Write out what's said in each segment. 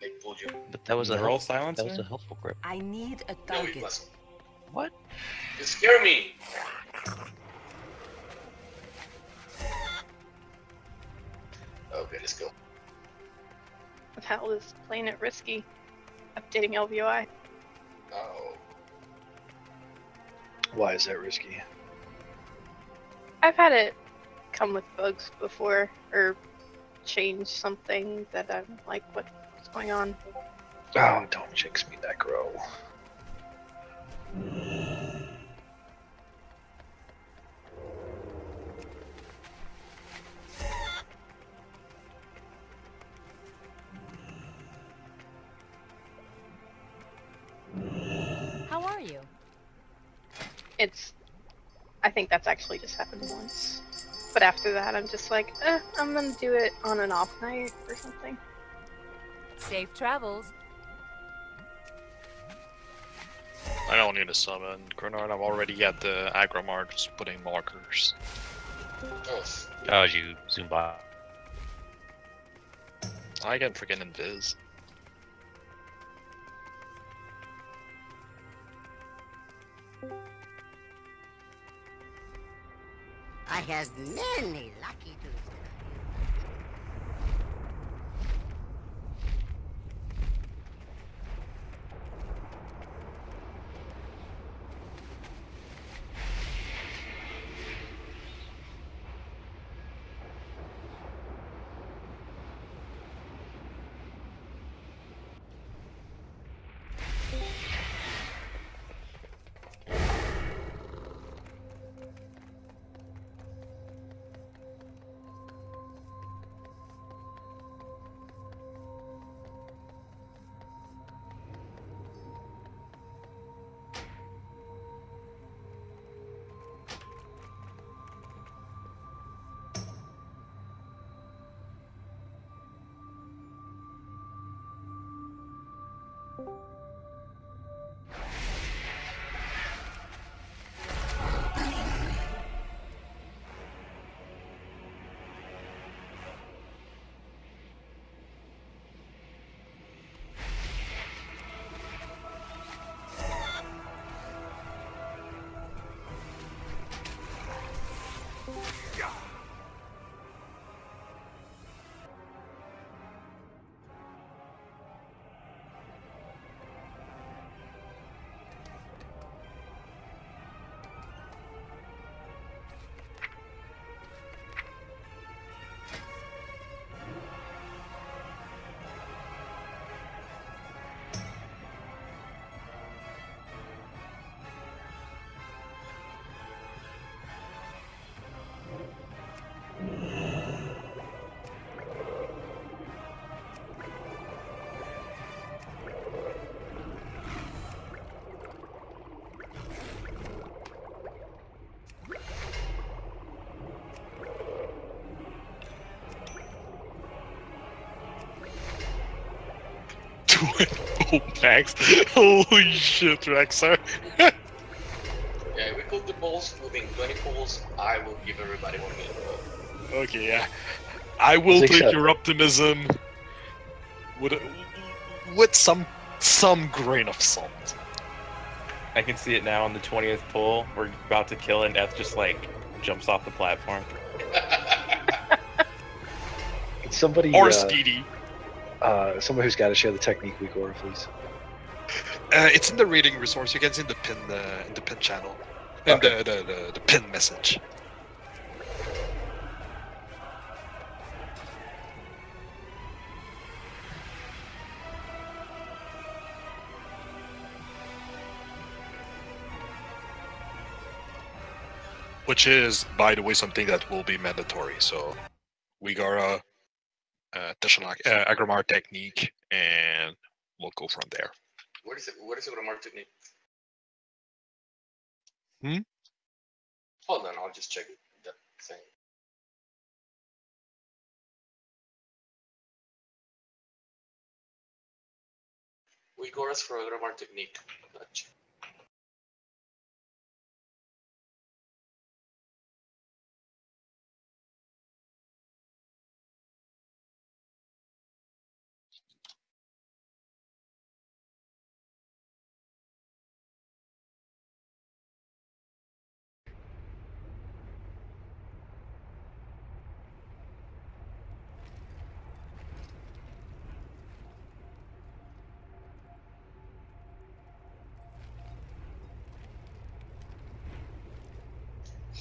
They pulled you. But that was a Neural silence. silencer. that was a helpful grip. I need a No, it target. wasn't. What? You scare me. Okay, let's go. What the hell is playing it risky? Updating ElvUI. Oh. Why is that risky? I've had it come with bugs before, or change something that I'm like, what's going on? Oh, don't jinx me, Necro. How are you? It's. I think that's actually just happened once. But after that, I'm just like, eh, I'm gonna do it on an off night or something. Safe travels. I don't need to summon Grenard. I'm already at the Aggramar just putting markers. Oh, s- Oh, you zoom by. I get freaking invis. I have many lucky Tuesdays. Oh, Max. Holy shit, Rexar. yeah, we put the balls moving 20 poles. I will give everybody one minute. Okay, yeah. I will Six take seven. your optimism with, with some some grain of salt. I can see it now on the 20th pull. We're about to kill it, and Eth just like jumps off the platform. Somebody, Or uh, Speedy. Uh, somebody who's got to share the technique we Gora, please. Uh, it's in the reading resource. You can see in the pin, uh, in the pin channel, in Okay. the, the, the the pin message. Which is, by the way, something that will be mandatory. So we got a uh, Taeshalach, uh, Aggramar technique, and we'll go from there. What is it? What is it with a mark technique? Hmm? Hold on, I'll just check that thing. We go as for a grammar technique. Nudge.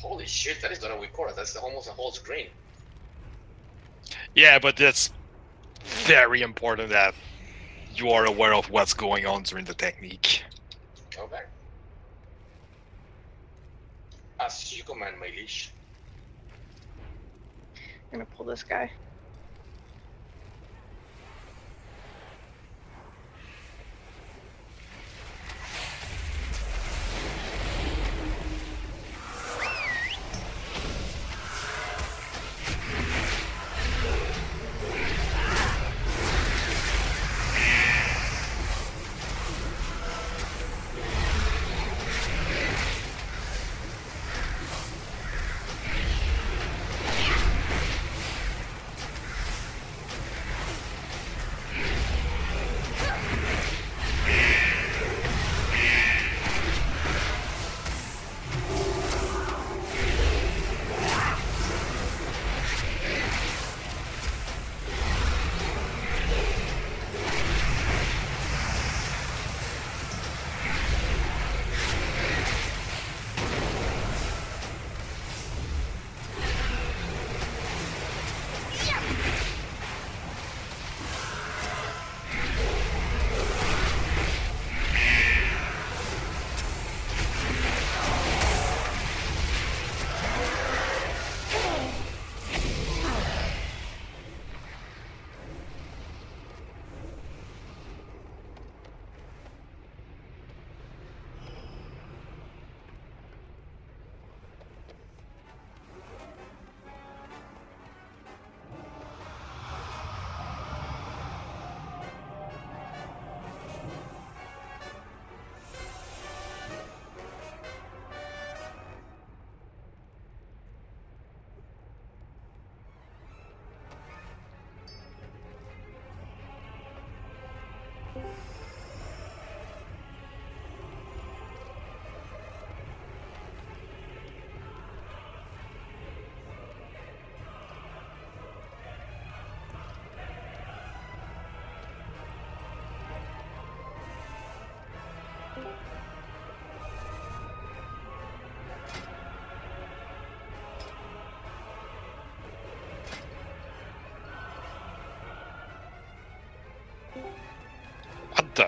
Holy shit, that is not a weak core. That's almost a whole screen. Yeah, but it's very important that you are aware of what's going on during the technique. Okay. As you command, my leash. I'm gonna pull this guy.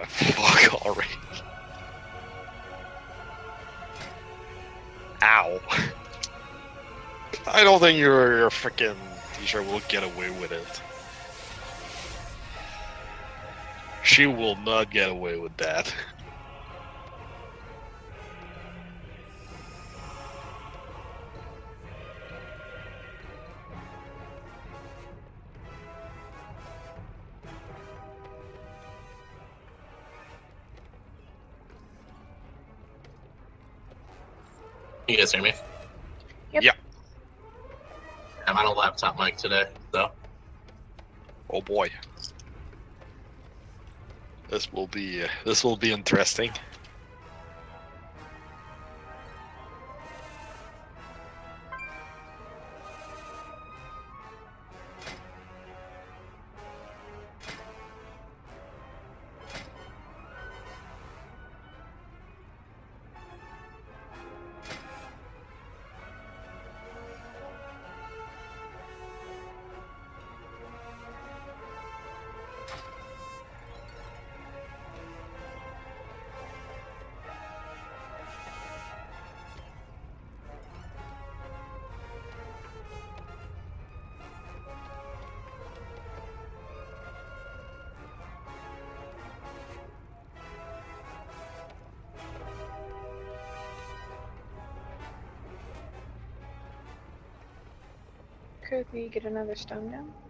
Fuck already? Ow. I don't think your, your freaking teacher will get away with it. She will not get away with that. Guys hear me? Yep. Yeah. I'm on a laptop mic today, so Oh boy. This will be uh, this will be interesting. Get another stone down?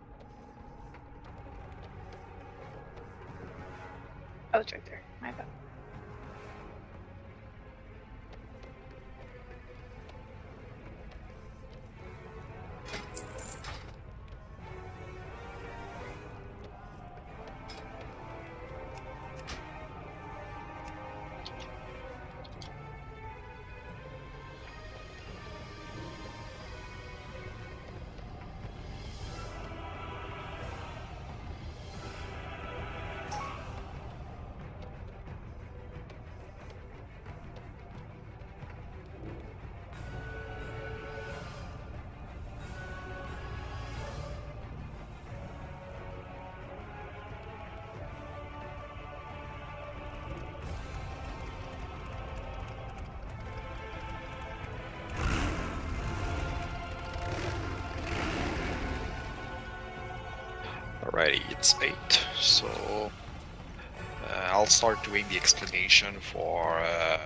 Start doing the explanation for. Uh,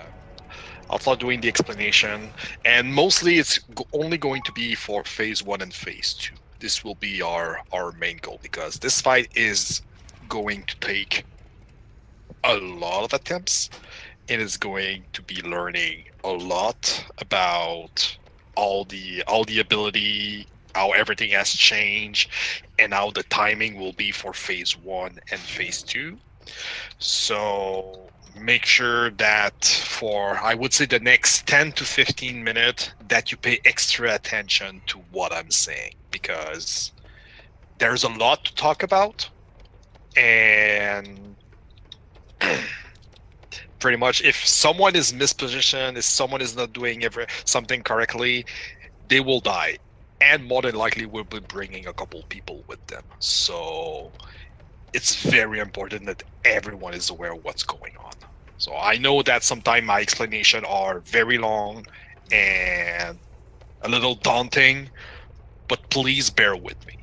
I'll start doing the explanation, and mostly it's only going to be for phase one and phase two. This will be our our main goal because this fight is going to take a lot of attempts. And It is going to be learning a lot about all the all the ability, how everything has changed, and how the timing will be for phase one and phase two. So make sure that for I would say the next 10 to 15 minutes that you pay extra attention to what I'm saying because there's a lot to talk about and pretty much if someone is mispositioned if someone is not doing every, something correctly they will die. And more than likely will be bringing a couple people with them. So it's very important that everyone is aware of what's going on. So i know that sometimes my explanation are very long and a little daunting but please bear with me.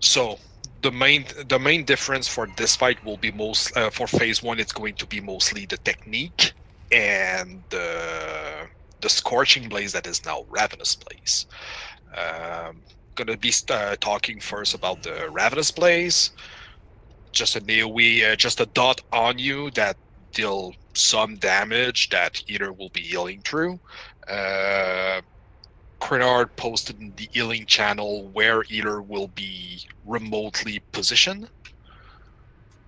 So the main the main difference for this fight will be most uh, for phase one it's going to be mostly the technique and the the scorching blaze that is now ravenous blaze. Um, gonna be uh, talking first about the ravenous blaze just a AoE, uh, just a dot on you that deal some damage that either will be healing through uh, Crenard posted in the healing channel where either will be remotely positioned.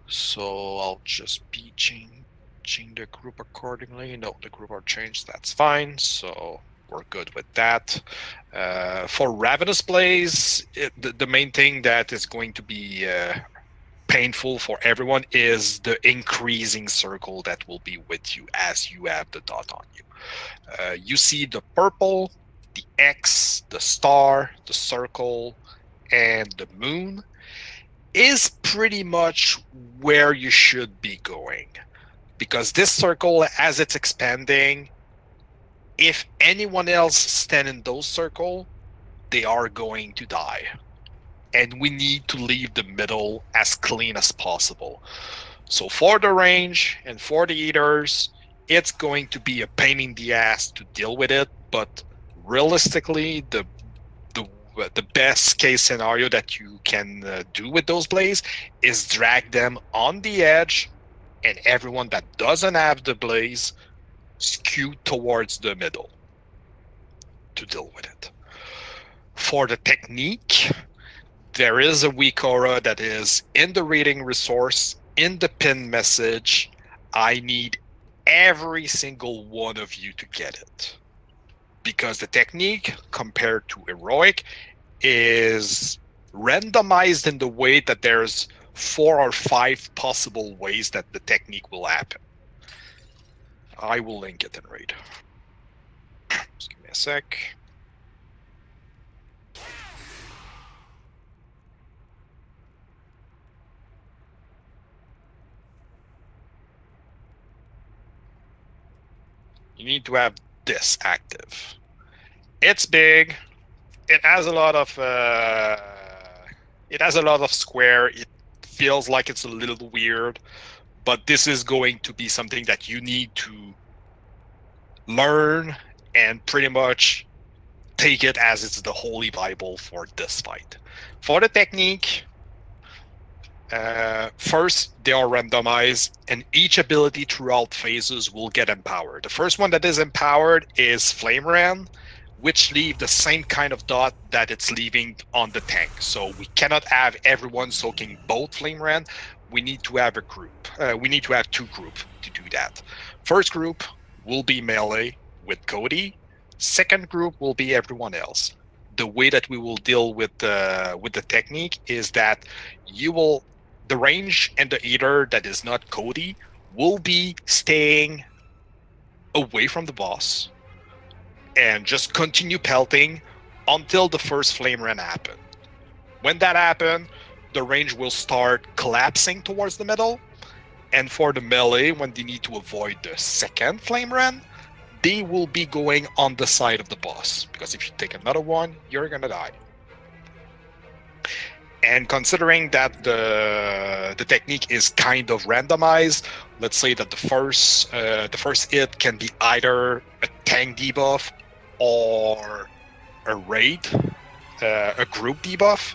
So I'll just be changing the group accordingly. No, the group are changed. That's fine. So we're good with that. Uh, for Ravenous Blaze, it, the, the main thing that is going to be uh, painful for everyone is the increasing circle that will be with you as you have the dot on you. Uh, you see the purple, the X, the star, the circle, and the moon is pretty much where you should be going. Because this circle, as it's expanding, if anyone else stand in those circle, they are going to die. And we need to leave the middle as clean as possible. So for the range and for the eaters, it's going to be a pain in the ass to deal with it, but realistically, the the the best case scenario that you can uh, do with those blades is drag them on the edge, and everyone that doesn't have the blaze skew towards the middle to deal with it. For the technique, there is a weak aura that is in the reading resource, in the pin message. I need every single one of you to get it because the technique compared to heroic is randomized in the way that there's four or five possible ways that the technique will happen. I will link it in raid. Just give me a sec. You need to have this active. It's big. It has a lot of uh, it has a lot of square. It feels like it's a little weird, but this is going to be something that you need to learn and pretty much take it as it's the holy bible for this fight. For the technique, uh, first, they are randomized, and each ability throughout phases will get empowered. The first one that is empowered is Flame Rend, which leave the same kind of dot that it's leaving on the tank. So we cannot have everyone soaking both Flame Rend. We need to have a group. Uh, we need to have two group to do that. First group will be melee with Cody. Second group will be everyone else. The way that we will deal with the with the technique is that you will the range and the eater that is not Cody will be staying away from the boss and just continue pelting until the first flame rend happen. When that happen, the range will start collapsing towards the middle. And for the melee, when they need to avoid the second flame rend, they will be going on the side of the boss. Because if you take another one, you're gonna die. And considering that the the technique is kind of randomized, let's say that the first uh, the first hit can be either a tank debuff or a raid, uh, a group debuff.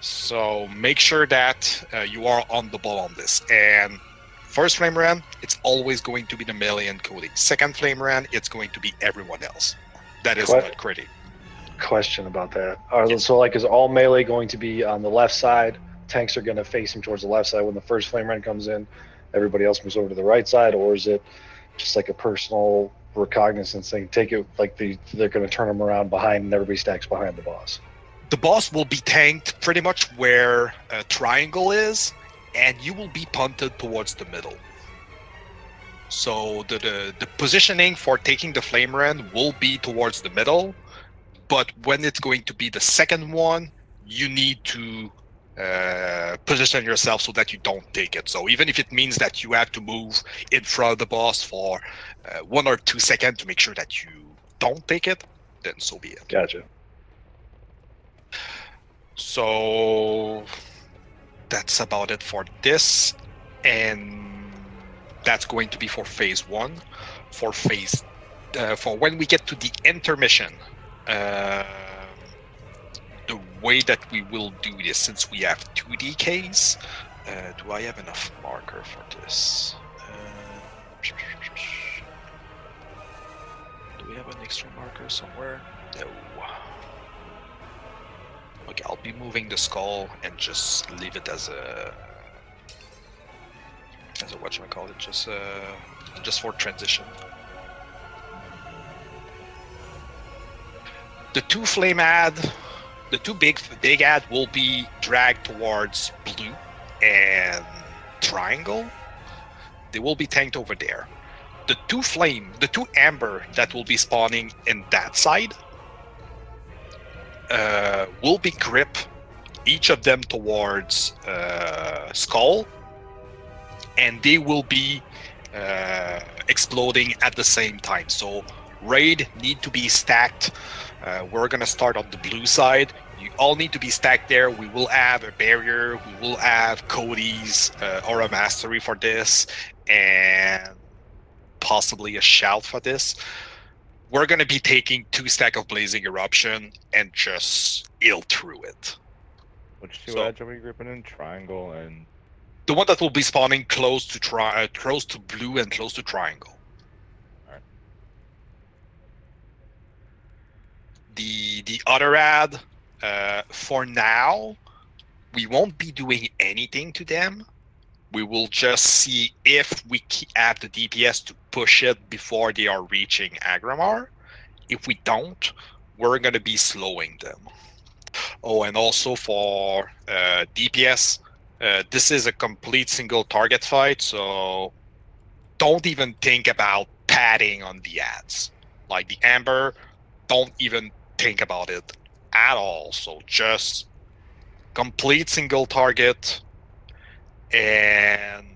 So make sure that uh, you are on the ball on this. And first flame rend, it's always going to be the melee and Cody. Second flame rend, it's going to be everyone else. That is What? not critty. Question about that. Are, So, like, is all melee going to be on the left side? Tanks are going to face him towards the left side when the first flame rend comes in. Everybody else moves over to the right side, or is it just like a personal recognizance thing? Take it like the, they're going to turn them around behind, and everybody stacks behind the boss. The boss will be tanked pretty much where a triangle is, and you will be punted towards the middle. So the, the the positioning for taking the flame rend will be towards the middle, but when it's going to be the second one, you need to uh, position yourself so that you don't take it. So even if it means that you have to move in front of the boss for uh, one or two seconds to make sure that you don't take it, then so be it. Gotcha. So that's about it for this. And that's going to be for phase one. For phase, uh, for when we get to the intermission, uh, the way that we will do this, since we have two DKs, uh, do I have enough marker for this? Uh, do we have an extra marker somewhere? No. Okay, I'll be moving the skull and just leave it as a as a what call it, just uh just for transition. The two flame ad, the two big big ad will be dragged towards blue and triangle. They will be tanked over there. The two flame, the two amber that will be spawning in that side uh, will be grip each of them towards uh, skull and they will be uh, exploding at the same time. So raid need to be stacked. Uh, we're gonna start on the blue side. You all need to be stacked there. We will have a barrier. We will have cody's uh, aura mastery for this and possibly a shout for this we're going to be taking two stack of blazing eruption and just ill through it. Which two So- edge are we grouping in? Triangle and the one that will be spawning close to tri- uh, close to blue and close to triangle. The the other ad uh, for now we won't be doing anything to them. We will just see if we have the dps to push it before they are reaching Aggramar if we don't we're going to be slowing them oh and also for uh, dps uh, this is a complete single target fight, so don't even think about padding on the ads. Like the Amber, don't even think about it at all. So just complete single target and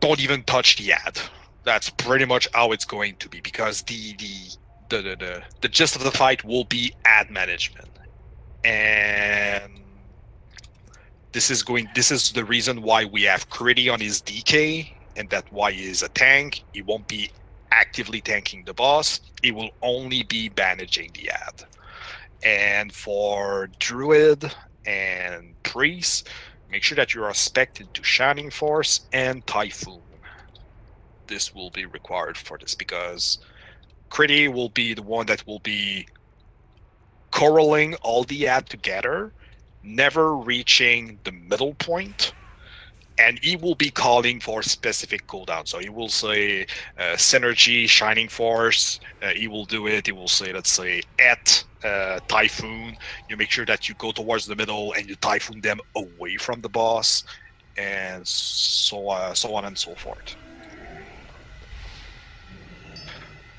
don't even touch the ad. That's pretty much how it's going to be because the the the the, the, the gist of the fight will be ad management. And this is going this is the reason why we have Critty on his DK and that why he is a tank. He won't be actively tanking the boss. He will only be managing the ad. And for Druid and Priest, make sure that you are spected to Shining Force and Typhoon. This will be required for this because Critty will be the one that will be corralling all the ad together never reaching the middle point and he will be calling for specific cooldown. So he will say uh, synergy shining force uh, he will do it. He will say let's say at uh, typhoon. You make sure that you go towards the middle and you typhoon them away from the boss and so uh, so on and so forth.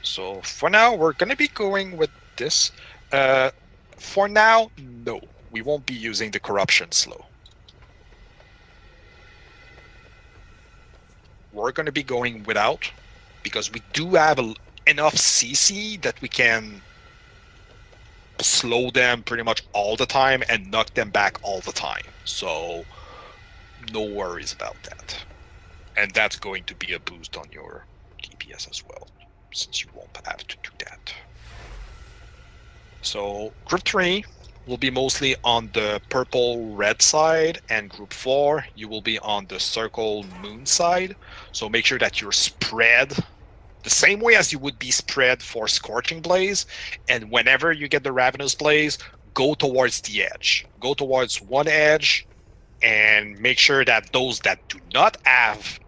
So for now we're gonna be going with this. Uh, for now no. We won't be using the corruption slow. We're going to be going without because we do have a, enough CC that we can slow them pretty much all the time and knock them back all the time. So no worries about that. And that's going to be a boost on your DPS as well, since you won't have to do that. So group three will be mostly on the purple red side, and group four you will be on the circle moon side. So make sure that you're spread the same way as you would be spread for scorching blaze. And whenever you get the ravenous blaze, go towards the edge. Go towards one edge, and make sure that those that do not have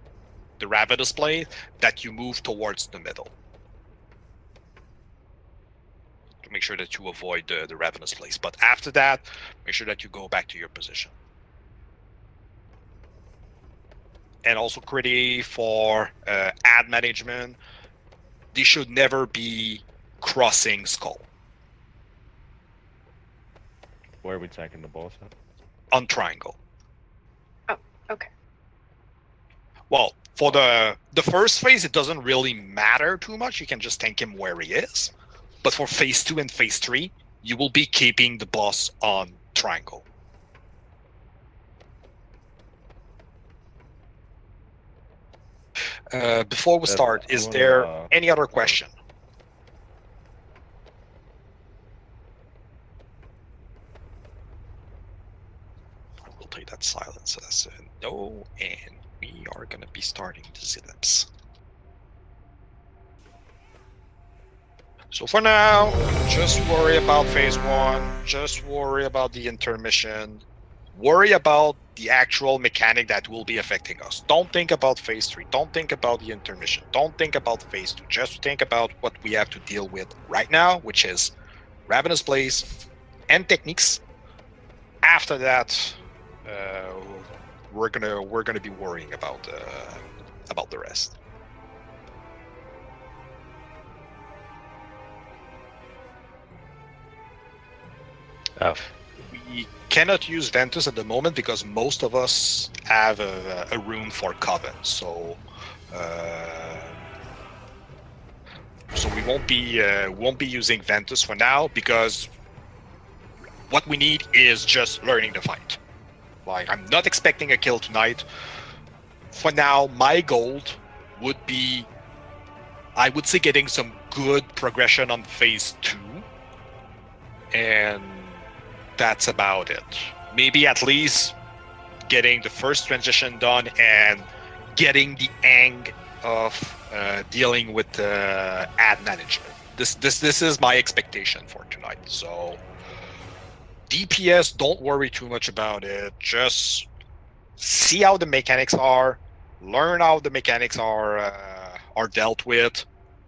the ravenous blaze that you move towards the middle. To make sure that you avoid the, the ravenous place. But after that, make sure that you go back to your position. And also pretty for uh, ad management, they should never be crossing skull Where are we tanking the boss at? on triangle. Oh, okay. Well, for the the first phase, it doesn't really matter too much. You can just tank him where he is. But for phase two and phase three, you will be keeping the boss on triangle. Uh, before we start, is there uh, any other question? I will take that silence as a no, and we are going to be starting the zips. So for now, just worry about phase one. Just worry about the intermission. Worry about the actual mechanic that will be affecting us. Don't think about phase three. Don't think about the intermission. Don't think about phase two. Just think about what we have to deal with right now, which is Ravenous Blaze and techniques. After that, uh, we're gonna we're gonna be worrying about uh, about the rest. Oh, We cannot use Ventus at the moment because most of us have a, a room for Coven, so uh, so we won't be uh, won't be using Ventus for now because what we need is just learning the fight. Like I'm not expecting a kill tonight. For now, my goal would be, I would say, getting some good progression on phase two, and that's about it. Maybe at least getting the first transition done and getting the hang of uh, dealing with uh, ad management. This this this is my expectation for tonight. So DPS, don't worry too much about it. Just see how the mechanics are, learn how the mechanics are uh, are dealt with,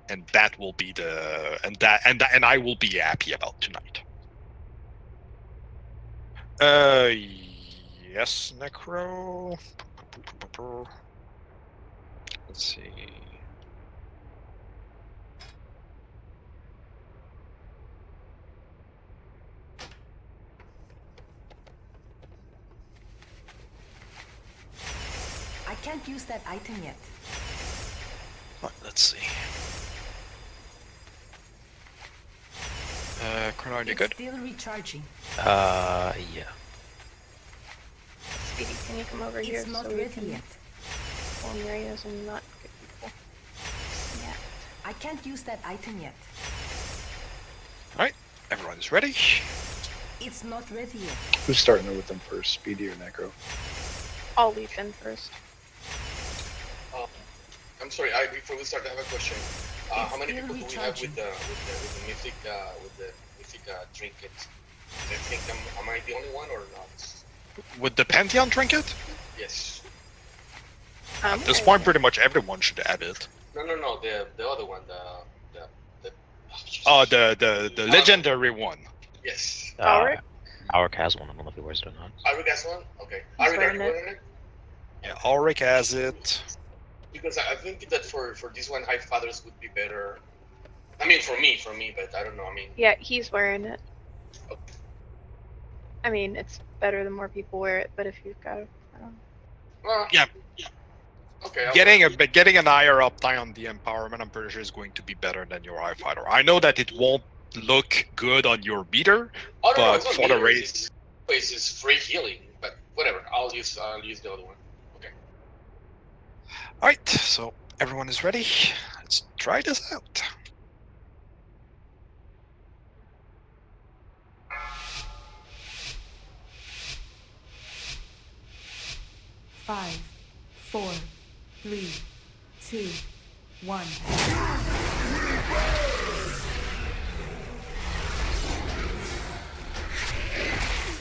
and that will be the and that and that, and I will be happy about tonight. Uh, yes, Necro. Let's see. I can't use that item yet. Right, let's see. Uh, Chronard, you good? still recharging. uh, yeah. Speedy, can you come over here It's not so we ready can yet. form areas and not get people? Yeah. I can't use that item yet. Alright, everyone is ready. It's not ready yet. Who's starting with them first, Speedy or Necro? I'll leave in first. I'm sorry. I, before we start, I have a question. Uh, how many people do we have with the with the, with the mythic uh, with the mythic uh, trinket? I think I'm, am I the only one or not? With the Pantheon trinket, Yes. Um, at this point, pretty much everyone should have it. No, no, no. The the other one. The the the. Oh, Jesus. Oh, the the the legendary one. Yes. Uh, Alright. Auric has one. I don't know if he wears it or not. Auric has one. Okay. He's Auric, are wearing you wearing it? Yeah, Ulrich has it. Because I I think that for for this one, High Fathers would be better. I mean, for me, for me, but I don't know. I mean, Yeah, he's wearing it. Oh. I mean, it's better the more people wear it, but if you've got, I don't well, Yeah. Okay. I'll- Getting a but getting an higher uptime on the empowerment, I'm pretty sure is going to be better than your High Father. I know that it won't look good on your meter, Oh no, no, but it's not for the race, It's, it's free healing, but whatever. I'll use I'll use the other one. Okay. all right. So everyone is ready. Let's try this out. Five, four, three, two, one.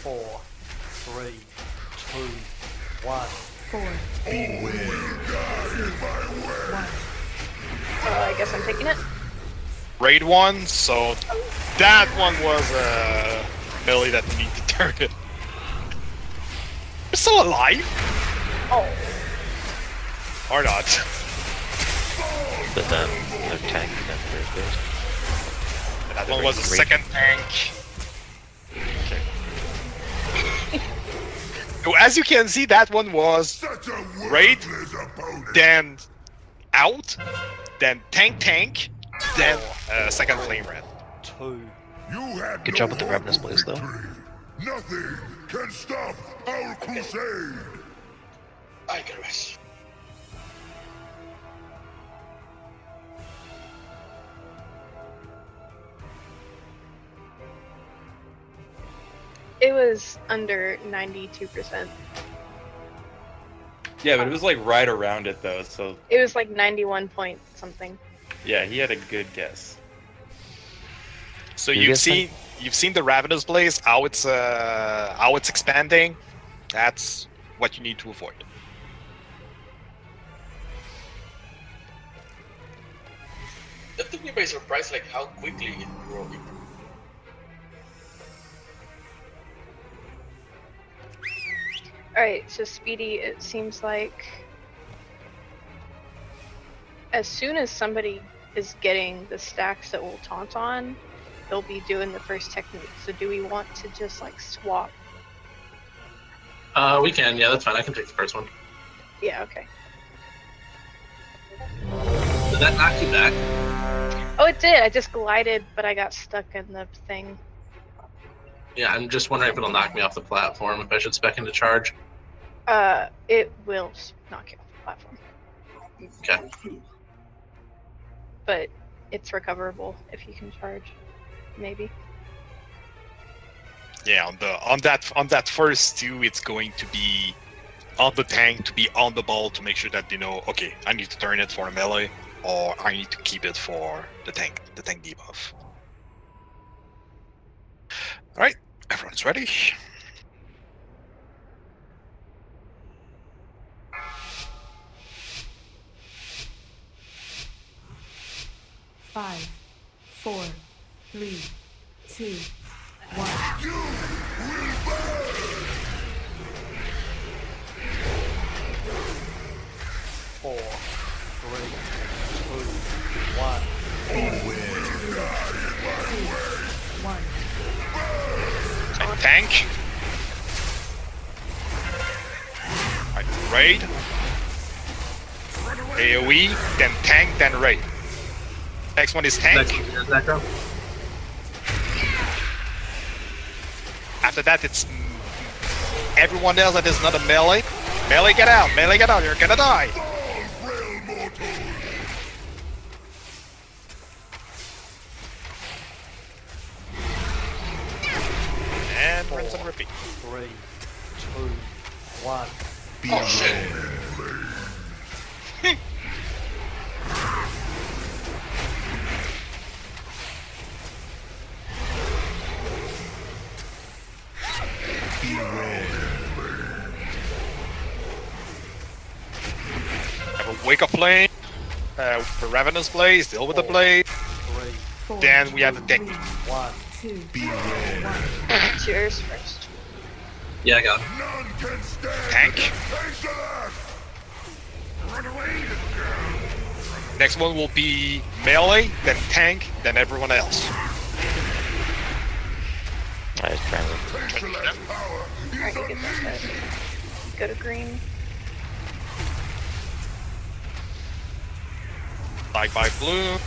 Four, three, two, one. Four, three, two, one. Uh, I guess I'm taking it. Raid one. So that one was uh, Billy that need to turn it. You're still alive. Oh. Or not. But then no tank then first base. That one was a second tank. So as you can see, that one was raid, then out, then tank tank, then uh, second flame rend. Two. Good job with the Ravenous Blaze though. Nothing can stop our crusade. I It was under 92%. Yeah, but it was like right around it though. So It was like 91 point something. yeah, he had a good guess. So You you've guys seen you've seen the Ravenous Blaze, how it's uh, how it's expanding. That's what you need to avoid. That took me by surprise, like how quickly it grew. Alright, so Speedy, it seems like as soon as somebody is getting the stacks that we'll taunt on, they'll be doing the first technique. So do we want to just like swap? Uh, we can. Yeah, that's fine. I can take the first one. Yeah, okay. Did that knock you back? Oh, it did. I just glided, but I got stuck in the thing. Yeah, I'm just wondering if it'll knock me off the platform. If I should spec into charge. Uh, it will s- knock you off the platform, Okay. but it's recoverable if you can charge. Maybe. Yeah, on the on that on that first two, it's going to be on the tank to be on the ball to make sure that you know, okay, I need to turn it for a melee, or I need to keep it for the tank, the tank debuff. All right, everyone's ready. Five, four, three, two, one. Four, three, two, one. One. And tank. Alright, raid. AoE, then tank, then raid. Next one is tank. After that, it's everyone else that is not a melee. Melee, get out! Melee, get out! You're gonna die! And rinse and repeat. Three, two, one. Oh shit! Have a wake up flame. Uh, the Ravenous Blaze, deal with the blade. Four, Then we have the tank. One. two, It's first. Yeah, I got it. Tank. Next one will be melee, then tank, then everyone else. Nice transit. Alright, you get that. Go to green. Like by blue.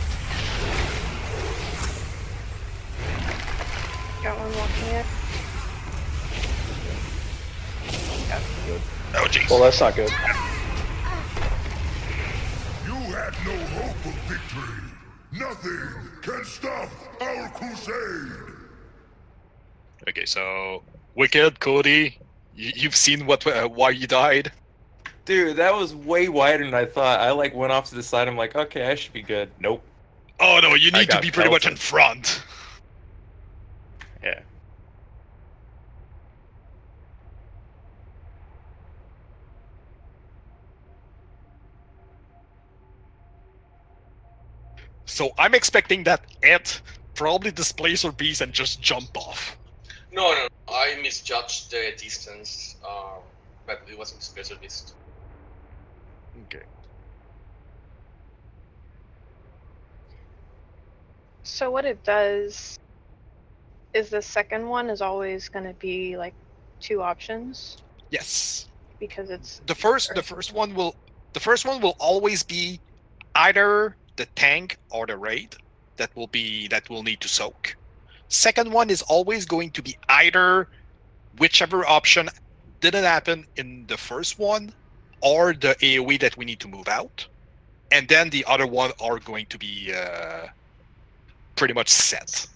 Got one walking it. Oh jeez. Well, that's not good. You had no hope of victory. Nothing can stop our crusade. Okay, so Wicked, Cody, you, you've seen what uh, why you died. Dude, that was way wider than I thought. I like went off to the side. I'm like, okay, I should be good. Nope. Oh no, you need to be pretty much in front. Yeah. So I'm expecting that Ed probably displace her beast and just jump off. No, no, I misjudged the distance, um, but it wasn't special beast. Okay. So what it does is the second one is always going to be like two options Yes. because it's The first the first one will the first one will always be either the tank or the raid that will be that will need to soak. Second one is always going to be either whichever option didn't happen in the first one or the AoE that we need to move out. And then the other one are going to be uh, pretty much set.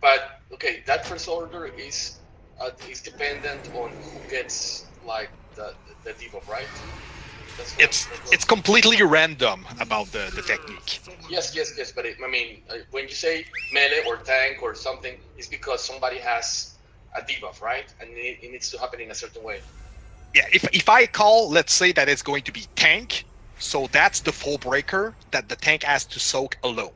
But okay, that first order is uh, is dependent on who gets like the the debuff, right? It's it's completely random about the, the technique. Yes, yes, yes. But it, I mean, uh, when you say melee or tank or something, it's because somebody has a debuff, right? And it, it needs to happen in a certain way. Yeah, if if I call, let's say that it's going to be tank, so that's the foe breaker that the tank has to soak alone.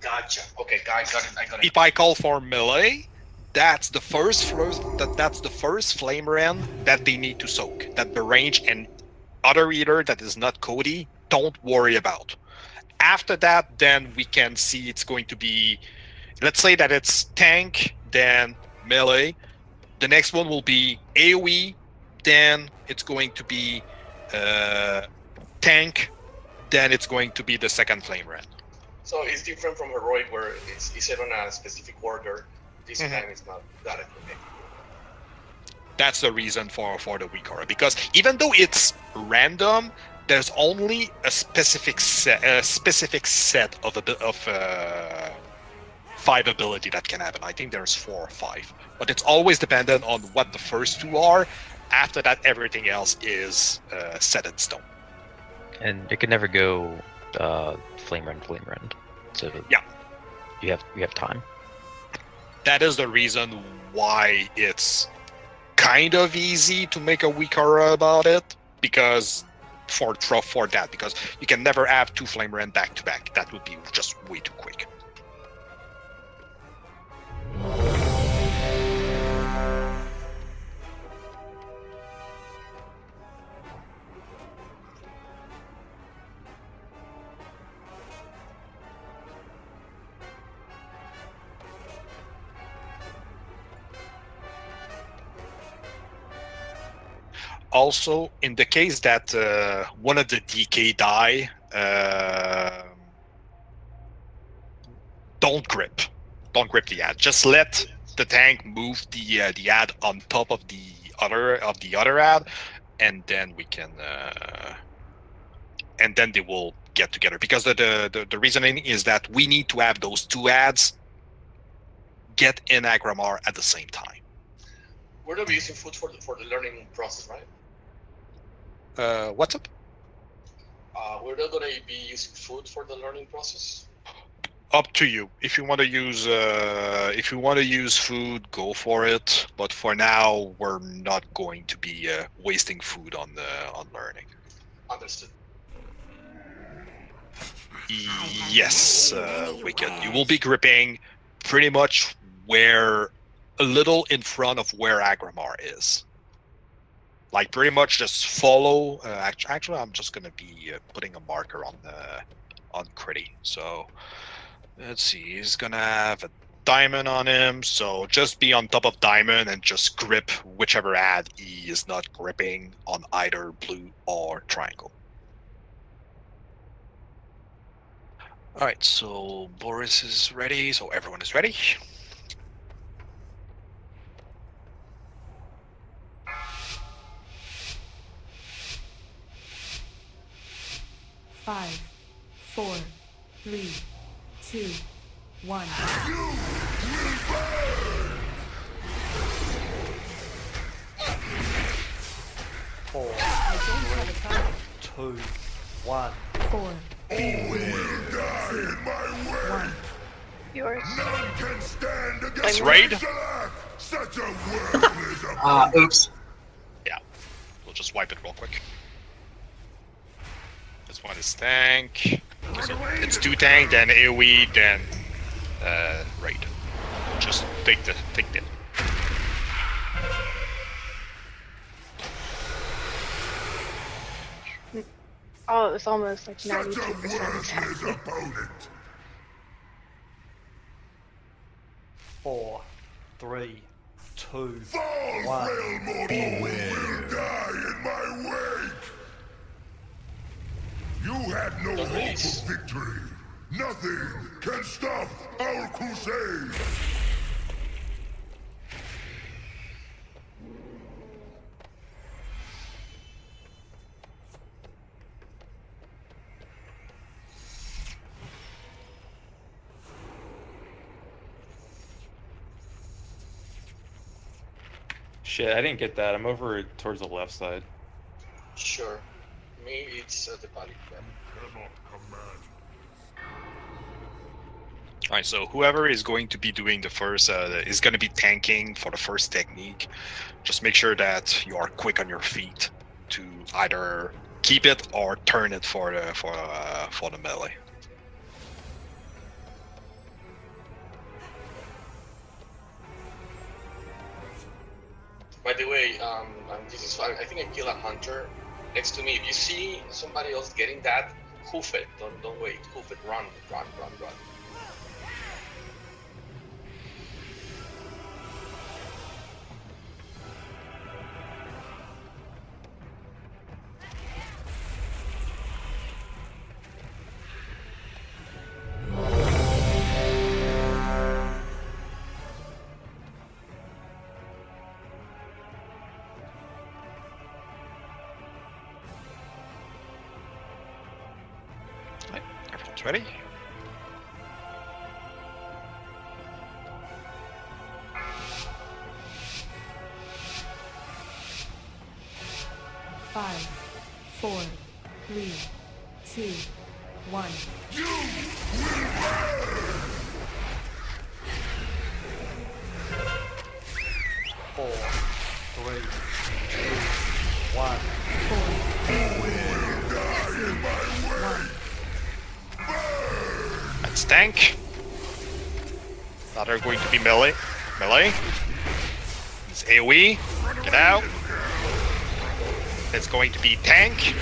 Gotcha. Okay, I got it. I got it. If I call for melee, that's the first first that that's the first flame rend that they need to soak. That the range and other eater that is not Cody don't worry about. After that, then we can see it's going to be, let's say that it's tank, then melee. The next one will be AOE, then it's going to be uh, tank, then it's going to be the second flame rend. So it's different from heroic, where it's, it's set on a specific order. This Mhm. time it's not that. That's the reason for for the weak aura because even though it's random there's only a specific set a specific set of abi- of uh, five ability that can happen i think there's four or five but it's always dependent on what the first two are after that everything else is uh, set in stone And it can never go uh, flame rend, flame rend. So Yeah. you have you have time. that is the reason why it's kind of easy to make a weak aura about it because for for for that because you can never have two flame rend back to back. That would be just way too quick also in the case that uh, one of the dk die uh, don't grip. Don't grip the ad. Just let the tank move the uh, the ad on top of the other of the other ad and then we can uh, and then they will get together. Because the, the the reasoning is that we need to have those two ads get in Aggramar at the same time. We're be using food for the, for the learning process, right? Uh, what's up? Uh, we're not gonna be using food for the learning process. up to you. If you want to use uh if you want to use food go for it. But for now we're not going to be uh, wasting food on the on learning. Understood. yes uh wicked you will be gripping pretty much where a little in front of where Aggramar is like pretty much just follow uh, act- actually i'm just gonna be uh, putting a marker on the on Critty. so let's see he's gonna have a diamond on him so just be on top of diamond and just grip whichever ad he is not gripping on either blue or triangle all right so boris is ready so everyone is ready Five, four, three, two, one. Four, three, two, one. Four, One. Yours. None can stand Like against raid? Shalak, Such a worthless Ah, oops. Yeah, we'll just wipe it real quick. This one is tank. So it's two tank, then AoE, then uh, raid. Just take the take the. Oh, it was almost like Such a 92% worthless exactly. opponent. Four, three, two, Fall, one. frail mortal, will die in my wake. You had no Don't hope release. of victory. Nothing can stop our crusade. Shit, I didn't get that. I'm over towards the left side. Sure. Me, it's the body. Yeah. Cannot command. Alright, so whoever is going to be doing the first uh, is going to be tanking for the first technique. Just make sure that you are quick on your feet to either keep it or turn it for the for uh, for the melee. By the way, um, this is I I think I kill a hunter next to me. If you see somebody else getting that, hoof it. Don't don't wait. Hoof it. Run, run, run, run. Ready. They're going to be melee. Melee. It's AoE. Get out. It's going to be tank.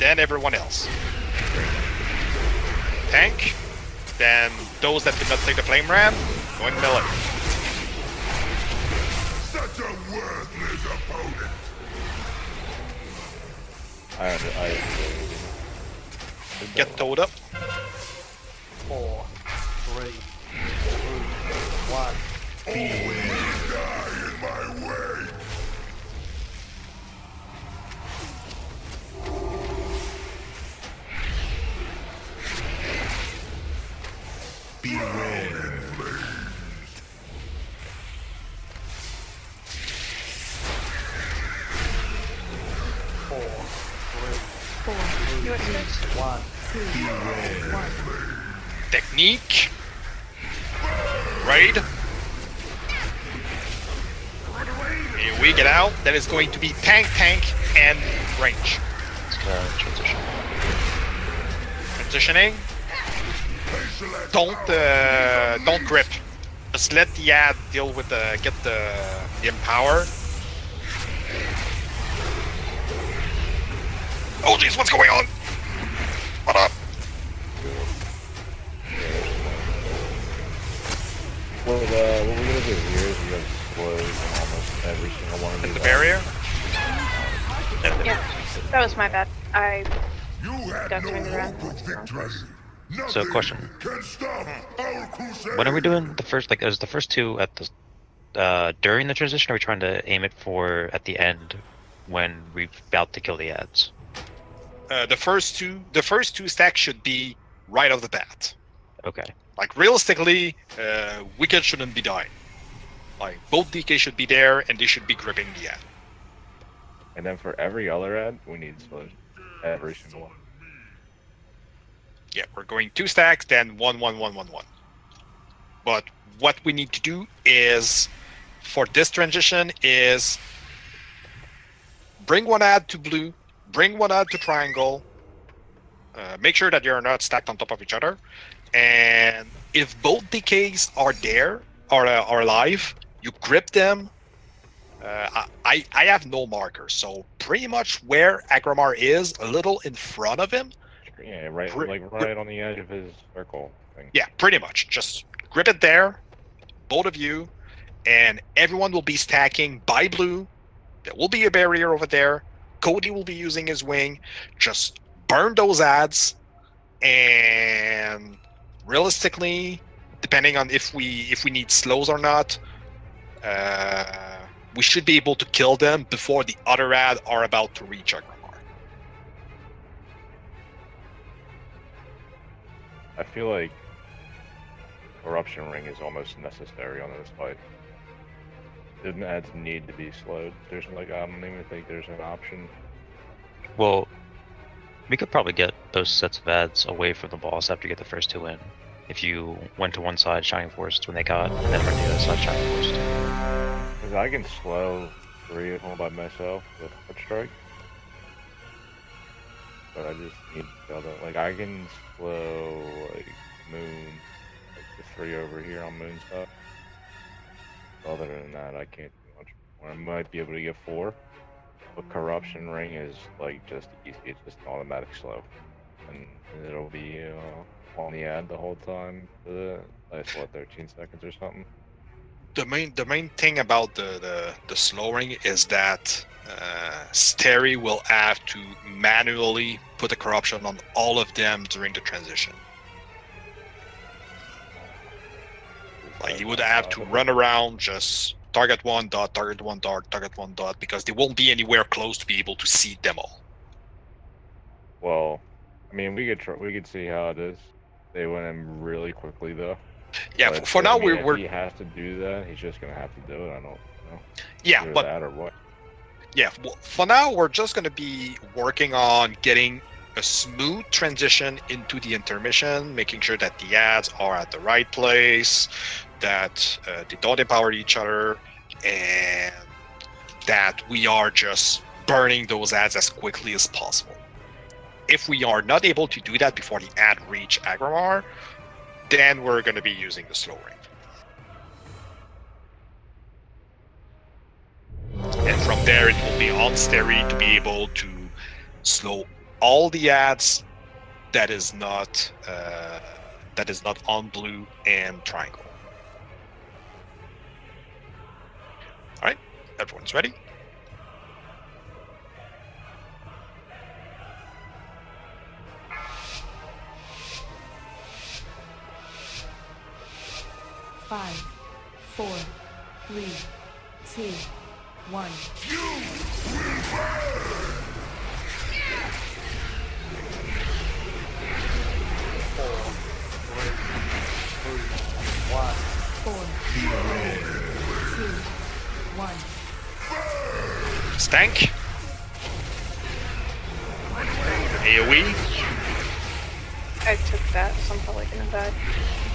Then everyone else. Tank. Then those that did not take the flame rend, going melee. Transitioning. Don't uh, don't grip. Just let the ad deal with the get the, the empower. Oh jeez, what's going on? What up? What, uh, what we're gonna do here is we're gonna close almost every single one of Hit these. the barrier. Yeah, that was my bad. I You had got no turned around. hope of victory. So, question. can stop our crusade. When are we doing the first? Like, is the first two at the uh, during the transition? Or are we trying to aim it for at the end when we're about to kill the ads? uh, the first two, the first two stacks should be right off the bat. Okay. Like realistically, uh, Wicked shouldn't be dying. Like both DK should be there, and they should be gripping the ad. And then for every other ad, we need slows. Every single one. Yeah, we're going two stacks, then one, one, one, one, one. But what we need to do is, for this transition, is bring one ad to blue, bring one ad to triangle. Uh, make sure that are not stacked on top of each other, and if both DKs are there, are uh, are alive, you grip them. Uh, I I have no marker, so pretty much where Aggramar is, a little in front of him, Yeah, right, like right on the edge of his circle thing. Yeah, pretty much. Just grip it there, both of you, and everyone will be stacking by blue. There will be a barrier over there. Cody will be using his wing. Just burn those ads, and realistically, depending on if we if we need slows or not, uh, we should be able to kill them before the other ad are about to reach Aggramar. I feel like corruption ring is almost necessary on this fight. Didn't ads need to be slowed? There's like I don't even think there's an option. Well, we could probably get those sets of ads away from the boss after you get the first two in. If you went to one side Shining Forest when they got, and then went to the other side Shining Forest. Because I can slow three of them by myself with Foot Strike. But I just need the other. Like I can slow like Moon, like the three over here on Moon stuff. Other than that, I can't do much more. I might be able to get four. But Corruption Ring is like just easy. It's just an automatic slow, and it'll be uh, on the ad the whole time. The last what 13 seconds or something. The main the main thing about the the, the slowing is that uh, Steri will have to manually put a corruption on all of them during the transition. Like he would have to run around, just target one dot, target one dot, target one dot, because they won't be anywhere close to be able to see them all. Well, I mean, we could we could see how it is. They went in really quickly though. Yeah, But, for I now mean, we're, we're he has to do that. He's just gonna have to do it. I don't know. Yeah, Either but- that or what. Yeah, well, for now, we're just going to be working on getting a smooth transition into the intermission, making sure that the ads are at the right place, that uh, they don't empower each other, and that we are just burning those ads as quickly as possible. If we are not able to do that before the ad reach Aggramar, then we're going to be using the slow ring. and from there it will be on Steri to be able to slow all the ads that is not uh, that is not on blue and triangle. All right, everyone's ready. Five, four, three, two, one. Four, three, two, one. Stank. AoE I took that, so I'm probably gonna die.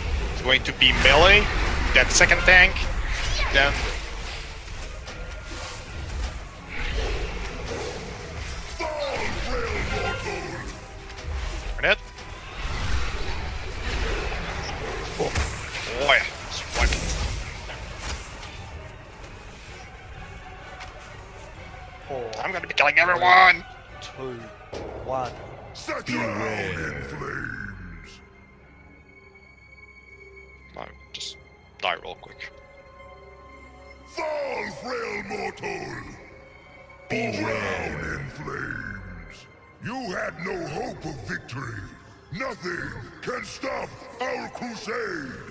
Is going to be melee. That second tank. Then Grenade. Oh, oh yeah, swipe. Four, I'm gonna be killing everyone. two, one. Set die real quick. Fall, frail mortal. Drown in flames. You had no hope of victory. Nothing can stop our crusade.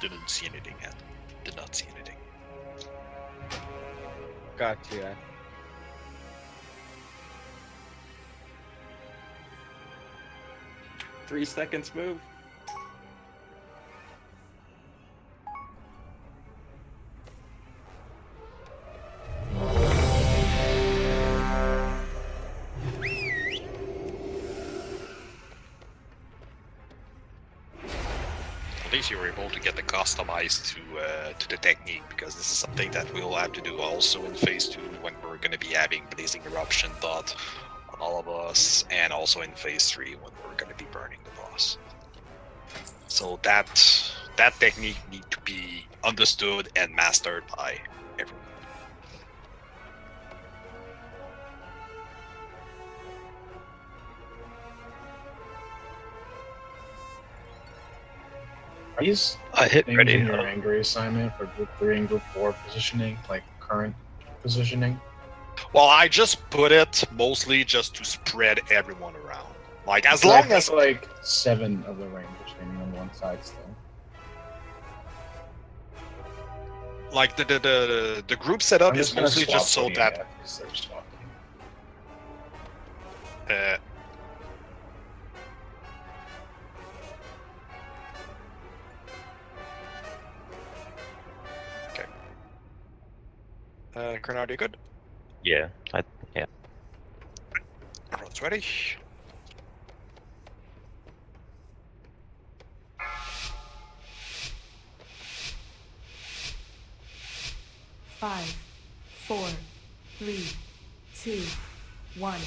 Didn't see anything yet. Did not see anything. Gotcha. Three seconds move. You're able to get the customized to uh, to the technique because this is something that we'll have to do also in phase two when we're going to be having blazing eruption dot on all of us, and also in phase three when we're going to be burning the boss. So that that technique need to be understood and mastered by these I hit things ready. in your angry assignment for group three and group four positioning, like current positioning? Well, I just put it mostly just to spread everyone around. Like as So long think, as like seven of the rangers standing on one side still. like the the the, the group setup is mostly just so Cody that F, 'cause uh, Uh, Grenadier, good. Yeah, I yeah. Everyone's ready. Five, four, three, two, one.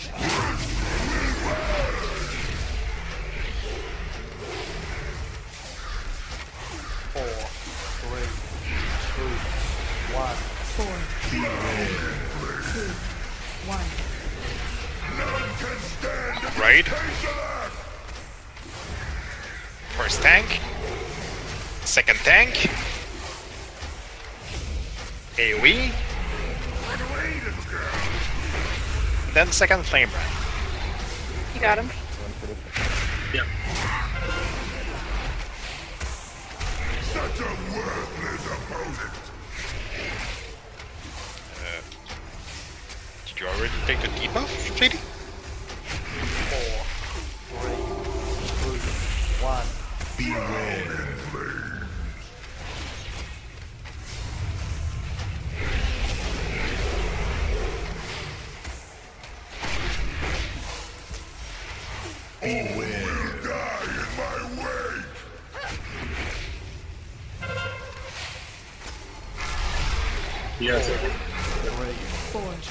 Four, three, two, one. Four, three, two, one. Right. First tank. Second tank. AoE. Then second flame rend. You got him. Yep. Such a worthless opponent. You already take the debuff, JD? Four, three, two, one. Beware. Beware. Die in my way. Yes. Four, Two, three,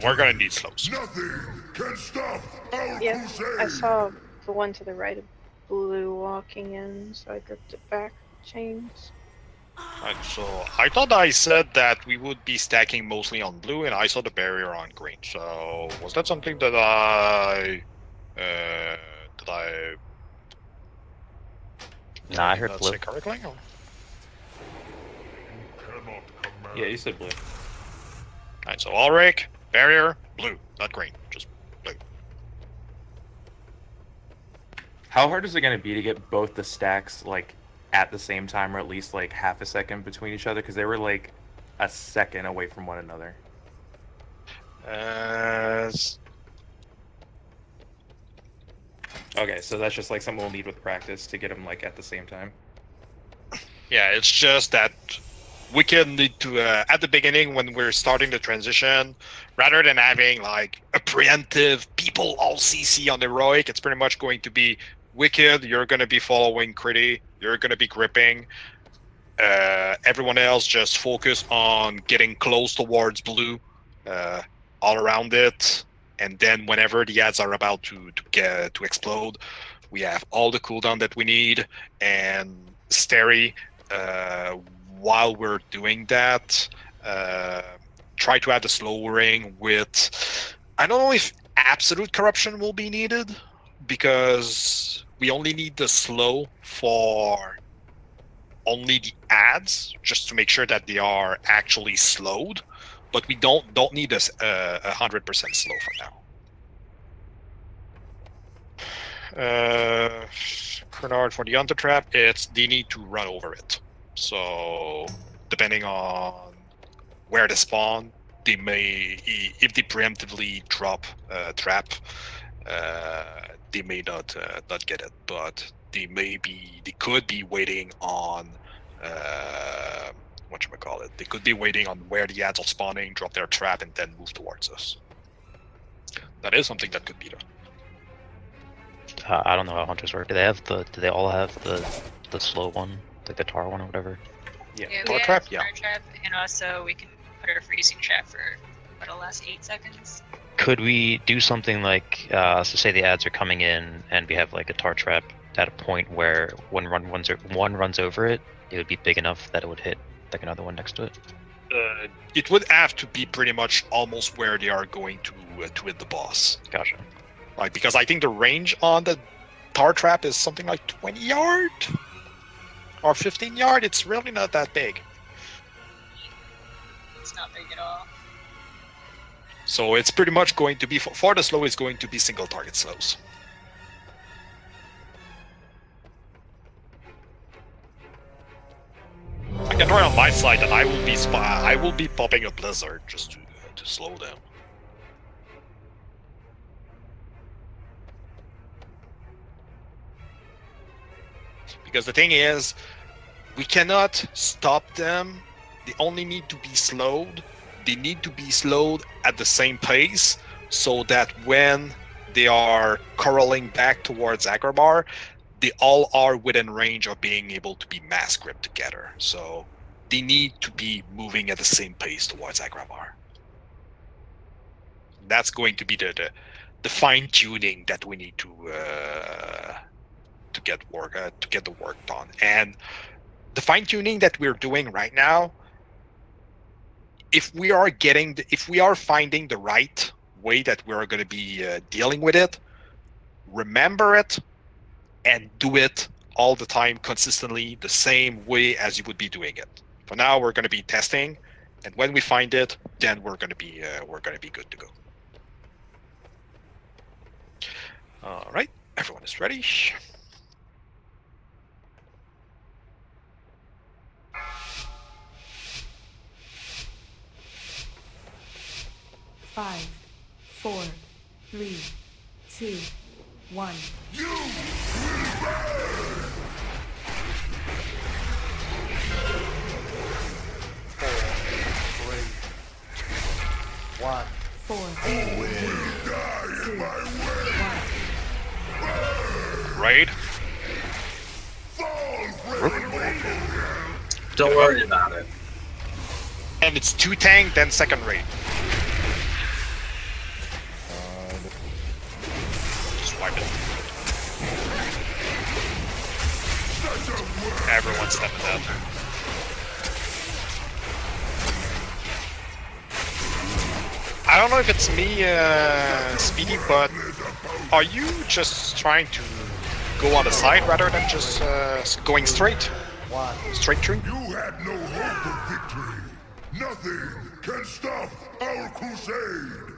of. Yeah, we're gonna need slows. Nothing can stop our Yeah, crusade. I saw the one to the right of blue walking in, so I dripped it back. Chains. And so I thought I said that we would be stacking mostly on blue, and I saw the barrier on green. So was that something that I uh, that I Nah, I heard not blue. say correctly? or- Yeah, you said blue. Alright, so Ulrich, barrier, blue, not green, just blue. How hard is it going to be to get both the stacks like at the same time, or at least like half a second between each other? Because they were like a second away from one another. Uh, Okay, so that's just like something we'll need with practice to get them like at the same time. yeah, it's just that we can need to uh, at the beginning when we're starting the transition, rather than having like a preemptive people all CC on heroic, it's pretty much going to be Wicked, you're gonna be following Critty. You're gonna be gripping. Uh, everyone else just focus on getting close towards blue, uh, all around it, and then whenever the ads are about to to get to explode, we have all the cooldown that we need. And Steri, uh, while we're doing that, uh, try to add the slowing with. I don't know if absolute corruption will be needed because we only need the slow for only the ads just to make sure that they are actually slowed but we don't don't need uh, a hundred percent slow for now uh Bernard for the under trap it's they need to run over it so depending on where they spawn they may if they preemptively drop a trap uh, they may not uh, not get it but they may be they could be waiting on uh, what you call it they could be waiting on where the ads are spawning drop their trap and then move towards us that is something that could be done Uh, I don't know how hunters work. Do they have the? Do they all have the the slow one, the guitar one or whatever? Yeah, Yeah, Tar trap, have yeah. Trap, and also we can put our freezing trap for what the last eight seconds. Could we do something like, uh, so say the ads are coming in and we have like a tar trap at a point where when run runs o- one runs over it, it would be big enough that it would hit like another one next to it. uh, it would have to be pretty much almost where they are going to uh, to hit the boss Gotcha. like because i think the range on the tar trap is something like 20 yard or 15 yard it's really not that big It's not big at all. so it's pretty much going to be for, for the slow it's going to be single target slows I can try on my side and I will be sp- I will be popping a blizzard just to to slow them. Because the thing is, we cannot stop them. They only need to be slowed. They need to be slowed at the same pace so that when they are curling back towards Aggramar, they all are within range of being able to be mass gripped together. So they need to be moving at the same pace towards Aggramar. That's going to be the the, the fine tuning that we need to uh, to get work uh, to get the work done. And the fine tuning that we're doing right now, if we are getting the, if we are finding the right way that we're going to be uh, dealing with it, remember it and do it all the time consistently the same way as you would be doing it. For now, we're going to be testing, and when we find it, then we're going to be uh, we're going to be good to go. All right, everyone is ready. Five, four, three, two, one. Four, three, one. Four, Raid. Don't worry about it. And it's two tank, then second raid. Wipe it. Everyone's stepping up. I don't know if it's me, uh, Speedy, but are you just trying to go on the side rather than just uh, going straight? One. Straight through? You had no hope of victory. Nothing can stop our crusade.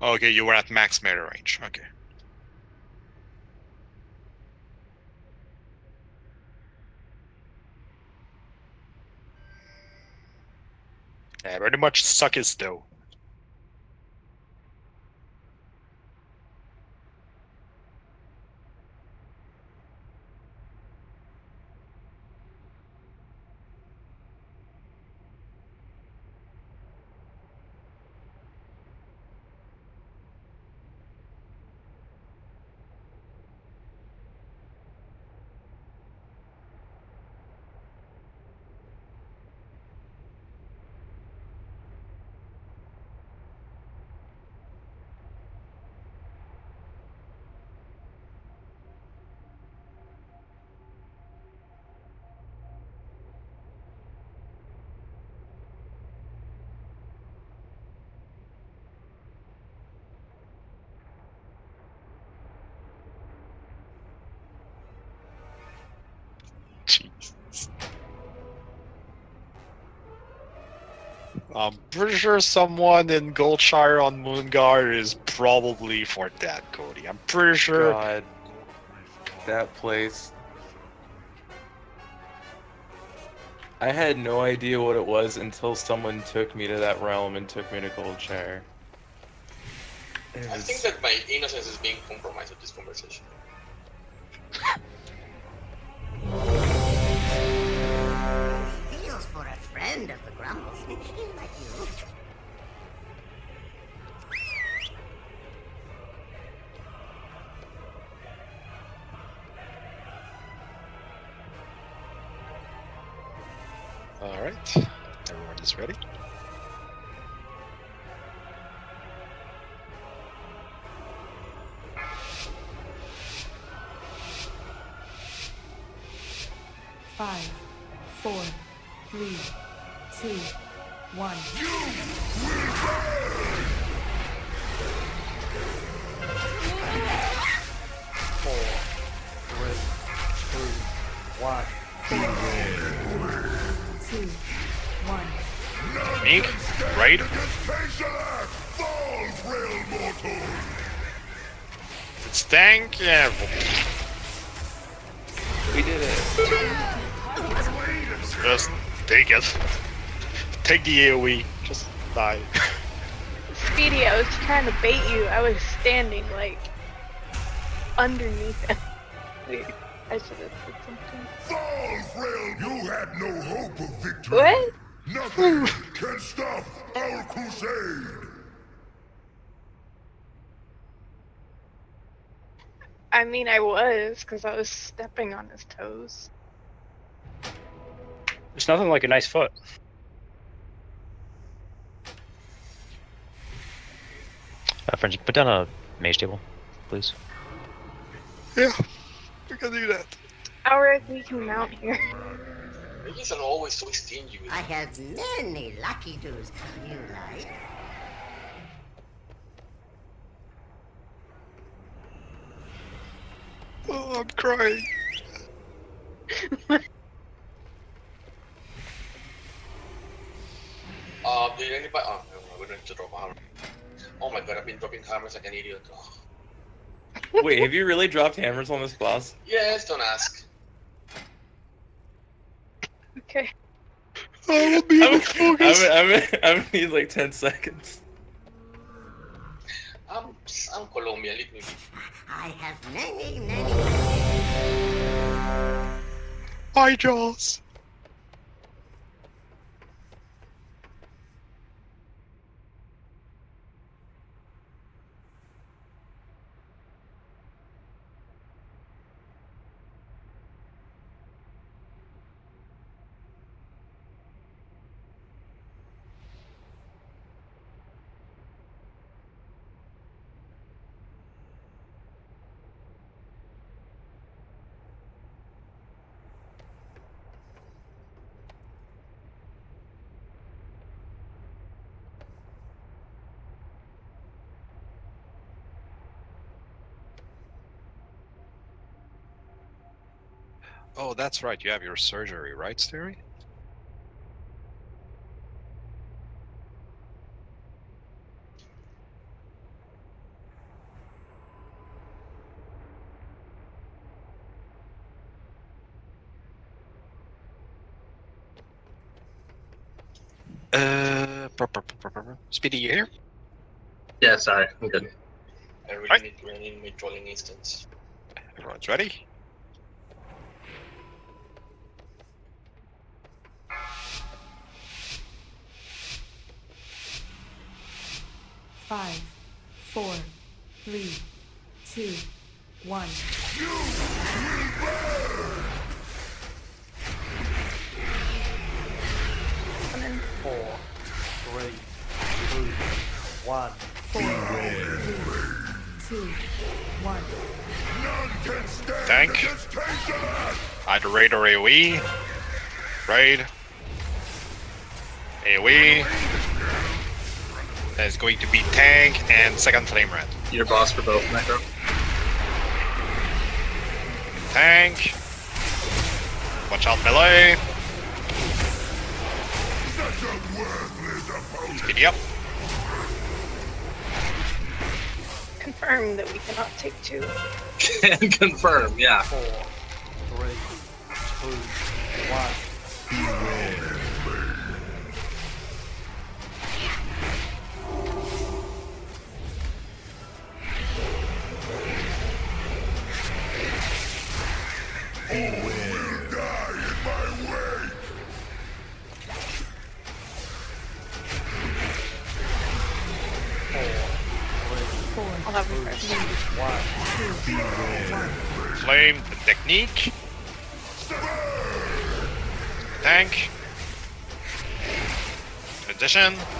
Oh, okay, you were at max meter range. Okay. Yeah, pretty much suck his though. I'm pretty sure someone in Goldshire on Moonguard is probably for that, Cody. I'm pretty sure. God, that place. I had no idea what it was until someone took me to that realm and took me to Goldshire. It I think that my innocence is being compromised with this conversation. Friend of the Grumbles. like you. Standing like underneath him. Wait, I should have said something. You had no hope of victory. What? Nothing can stop our crusade. I mean, I was because I was stepping on his toes. There's nothing like a nice foot. Uh, friends, put down a mage table, please. Yeah, we can do that. Alright, we can mount here. Mages are always so stingy with I have many lucky do's. You like? Oh, I'm crying. Uh, did anybody? Oh, no, we don't need to drop a hammer. Oh my god, I've been dropping hammers like an idiot. Oh. Wait, have you really dropped hammers on this boss? Yes, don't ask. Okay. I will be I'm, I'm, I'm, I'm gonna need like 10 seconds. I'm, I'm Colombian, leave me. I have many, many. Bye, Jaws. Oh, that's right. You have your surgery, right, Steri? Uh, pur- pur- Speedy, you here? Yeah, sorry, I'm good. I really need to run in my trolling instance. Everyone's ready? Five, four, three, two, one. Four, three, two, one. Four, three, two, one. Tank. Either raid or AoE. Raid. AoE. Then it's going to be tank and second flame rend. Your boss for both, Necro. Tank. Watch out, melee. Such a. Speedy up. Confirm that we cannot take two. Can confirm, yeah. Four, three, two, one. Transition.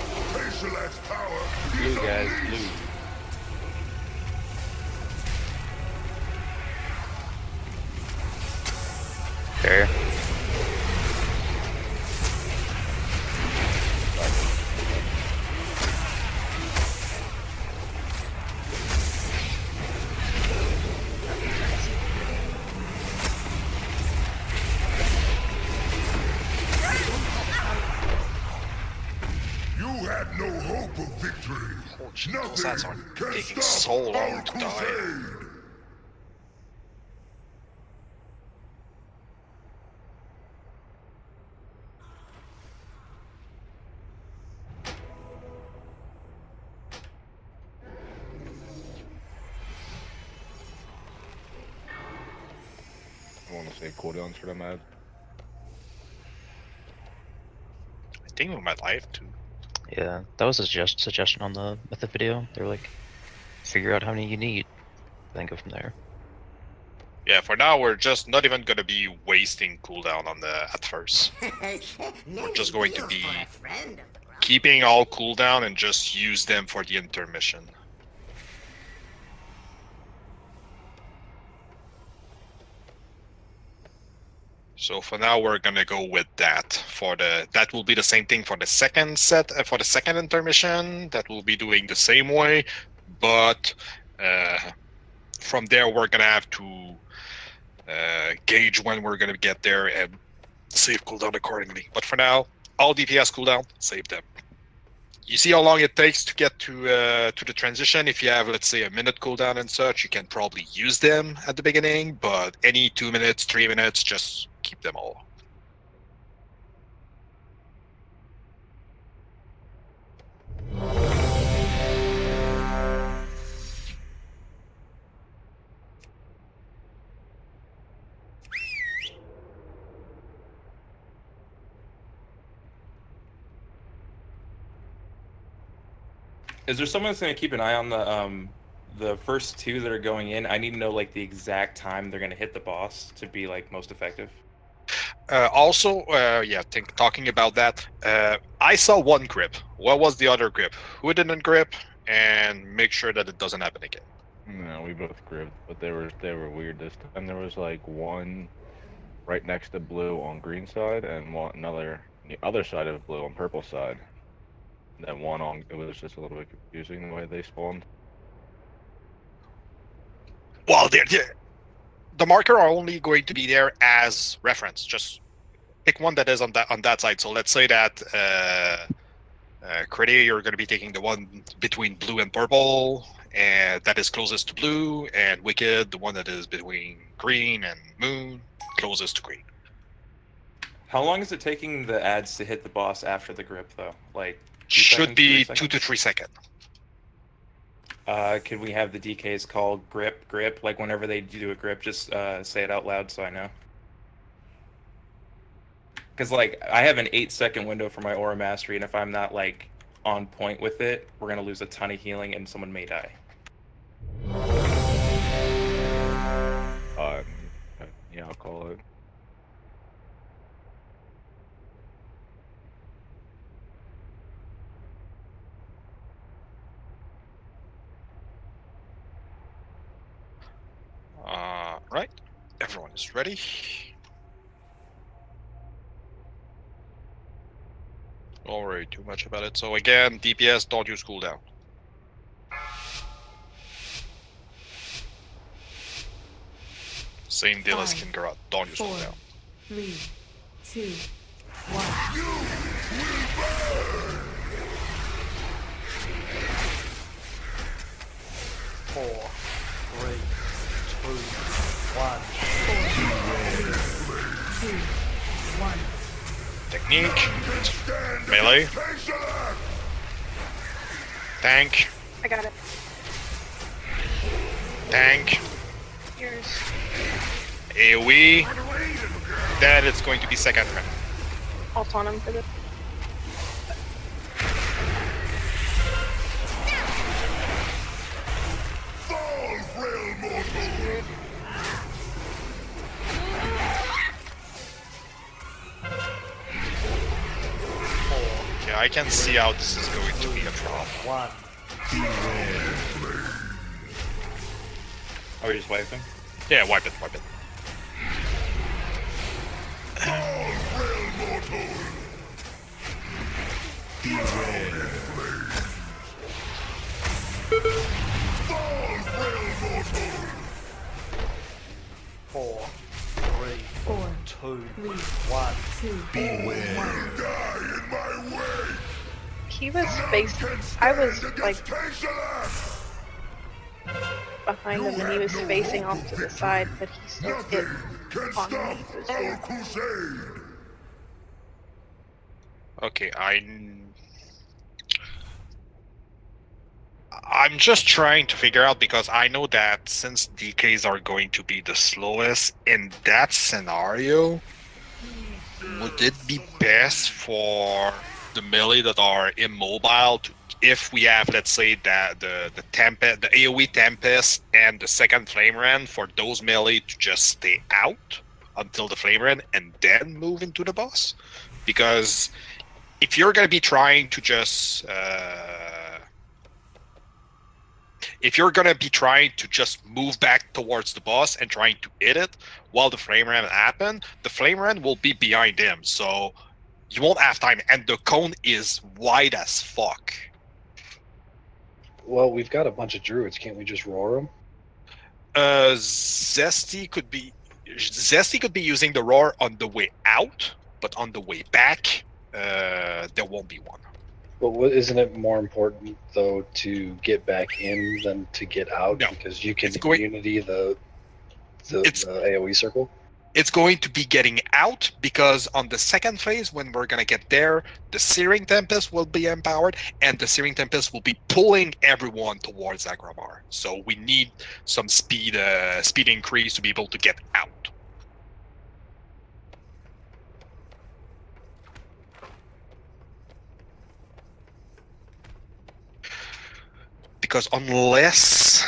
Say cooldowns for them ads. I think with my life too. Yeah, that was a suggest- suggestion on the method video. They're like, figure out how many you need, then go from there. Yeah, for now we're just not even gonna be wasting cooldown on the at first. We're just going to be friend of the Grumbles. Keeping all cooldown and just use them for the intermission. So for now we're gonna go with that. For the that will be the same thing for the second set uh, for the second intermission. That will be doing the same way, but uh, from there we're gonna have to uh, gauge when we're gonna get there and save cooldown accordingly. But for now, all DPS cooldown, save them. You see how long it takes to get to uh, to the transition. If you have, let's say, a minute cooldown and such, you can probably use them at the beginning. But any two minutes, three minutes, just keep them all. Is there someone that's gonna keep an eye on the um the first two that are going in? I need to know like the exact time they're gonna hit the boss to be like most effective. Uh, also, uh, yeah, think, talking about that, uh, I saw one grip. What was the other grip? Who didn't grip? And make sure that it doesn't happen again. No, we both gripped, but they were they were weird this time. There was like one right next to blue on green side, and one another on the other side of blue on purple side. And then one on it was just a little bit confusing the way they spawned. Well, they're, they're, the marker are only going to be there as reference. Just pick one that is on that on that side. So let's say that uh, uh, Critty, you're going to be taking the one between blue and purple, and that is closest to blue, and Wicked, the one that is between green and moon, closest to green. How long is it taking the ads to hit the boss after the grip though? Like Should seconds, be two to three seconds. Uh, could we have the DKs called grip grip? Like whenever they do a grip, just uh, say it out loud so I know. Because like I have an eight second window for my aura mastery, and if I'm not like on point with it, we're gonna lose a ton of healing and someone may die. Uh, yeah, I'll call it. Uh, right. Everyone is ready. Don't worry too much about it. So again, DPS, don't use cooldown. Same deal as Five, Kingarat, don't use four, cooldown. Three, two, one. Four, three, two, one. Two, one. Technique. Melee. Tank. I got it. Tank. Yours. AoE. Then it's going to be second round. Alt on him for this. Okay, I can see how this is going to be a problem. One. Oh, we just wiped him? Yeah, wipe it, wipe it. Four, three, Four, two, three, one. two, one. He was facing. I was like behind him, and he was facing off to the side, but he still hit on me. It was. Okay, I. I'm just trying to figure out because I know that since DKs are going to be the slowest in that scenario, would it be best for the melee that are immobile to if we have let's say that the the tempest the AoE tempest and the second flame rend for those melee to just stay out until the flame rend and then move into the boss? Because if you're going to be trying to just uh, if you're going to be trying to just move back towards the boss and trying to hit it while the flame rend happen the flame rend will be behind him so you won't have time and the cone is wide as fuck Well, we've got a bunch of druids. Can't we just roar them? uh zesty could be zesty could be using the roar on the way out but on the way back uh there won't be one But isn't it more important though to get back in than to get out? No. Because you can going- unity the the, It's- the AOE circle. it's going to be getting out because on the second phase when we're going to get there the searing tempest will be empowered and the searing tempest will be pulling everyone towards Aggramar so we need some speed uh, speed increase to be able to get out because unless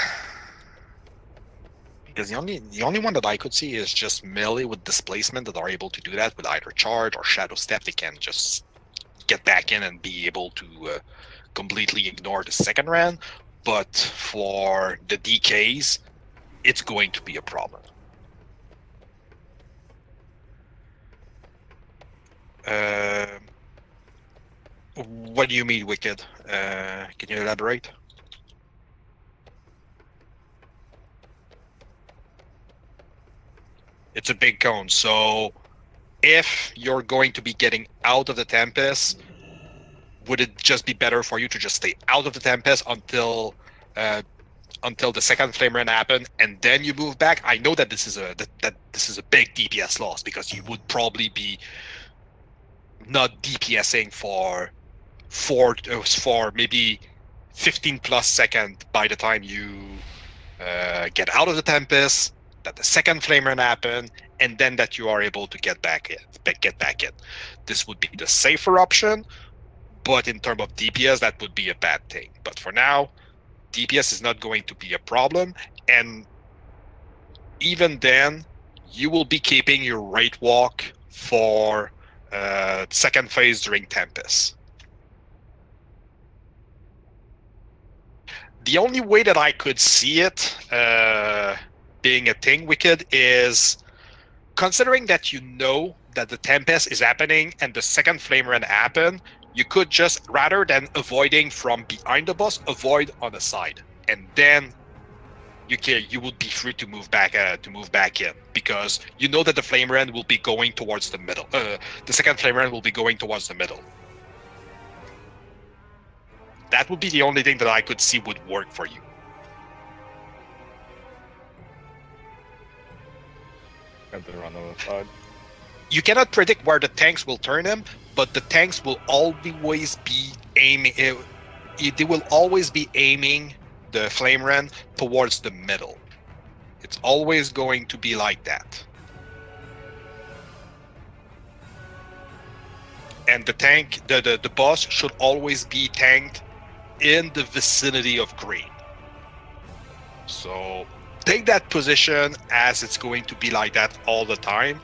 because the only the only one that I could see is just melee with displacement that are able to do that with either charge or shadow step. They can just get back in and be able to uh, completely ignore the second round. But for the DKs, it's going to be a problem. Um what do you mean, Wicked? Uh, can you elaborate? It's a big cone. So if you're going to be getting out of the Tempest, would it just be better for you to just stay out of the Tempest until uh, until the second flame rend happened and then you move back? I know that this is a that, that this is a big DPS loss because you would probably be not DPSing for four uh, for maybe 15 plus second by the time you uh, get out of the Tempest that the second flame rend happen, and then that you are able to get back in, get back in. This would be the safer option, but in terms of DPS, that would be a bad thing. But for now, DPS is not going to be a problem, and even then, you will be keeping your right walk for uh, second phase during Tempest. The only way that I could see it uh, being a thing, Wicked, is considering that you know that the Tempest is happening and the second Flame Rend happen, you could just, rather than avoiding from behind the boss, avoid on the side. And then you can you would be free to move back uh, to move back in because you know that the flame rend will be going towards the middle. Uh, the second flame rend will be going towards the middle. That would be the only thing that I could see would work for you. Got the run. You cannot predict where the tanks will turn them, but the tanks will always be aiming. eh, they will always be aiming the flame rend towards the middle. It's always going to be like that. And the tank, the, the, the boss should always be tanked in the vicinity of green. So take that position as it's going to be like that all the time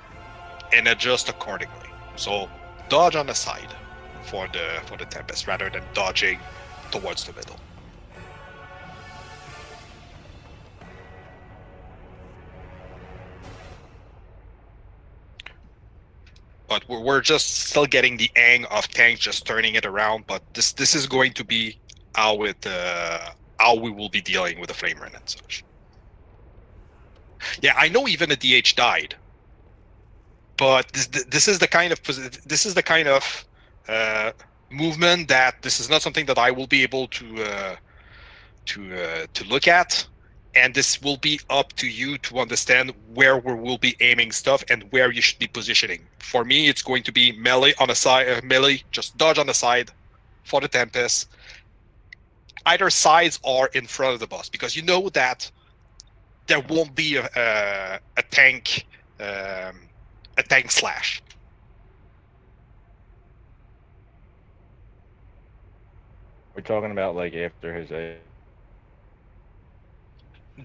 and adjust accordingly. So dodge on the side for the for the tempest rather than dodging towards the middle. But we're, we're just still getting the ang of tanks just turning it around. But this this is going to be how it uh, how we will be dealing with the flame rend and such. Yeah, I know even a DH died, but this this is the kind of this is the kind of uh, movement that this is not something that I will be able to uh, to uh, to look at, and this will be up to you to understand where we will be aiming stuff and where you should be positioning. For me, it's going to be melee on the side, uh, melee, just dodge on the side for the tempest. Either sides or in front of the boss because you know that there won't be a, a, a tank um, a tank slash. We're talking about like after his the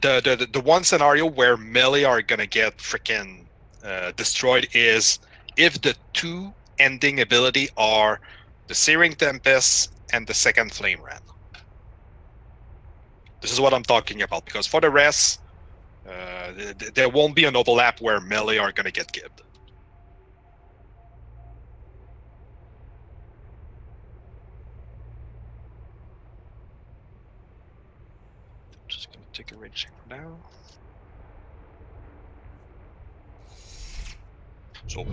the the- the one scenario where melee are gonna get freaking uh, destroyed is if the two ending ability are the Searing Tempest and the second Flame Rend. This is what I'm talking about because for the rest, uh, th- th- there won't be an overlap where melee are gonna get gibbed. Just gonna take a range check for now. So,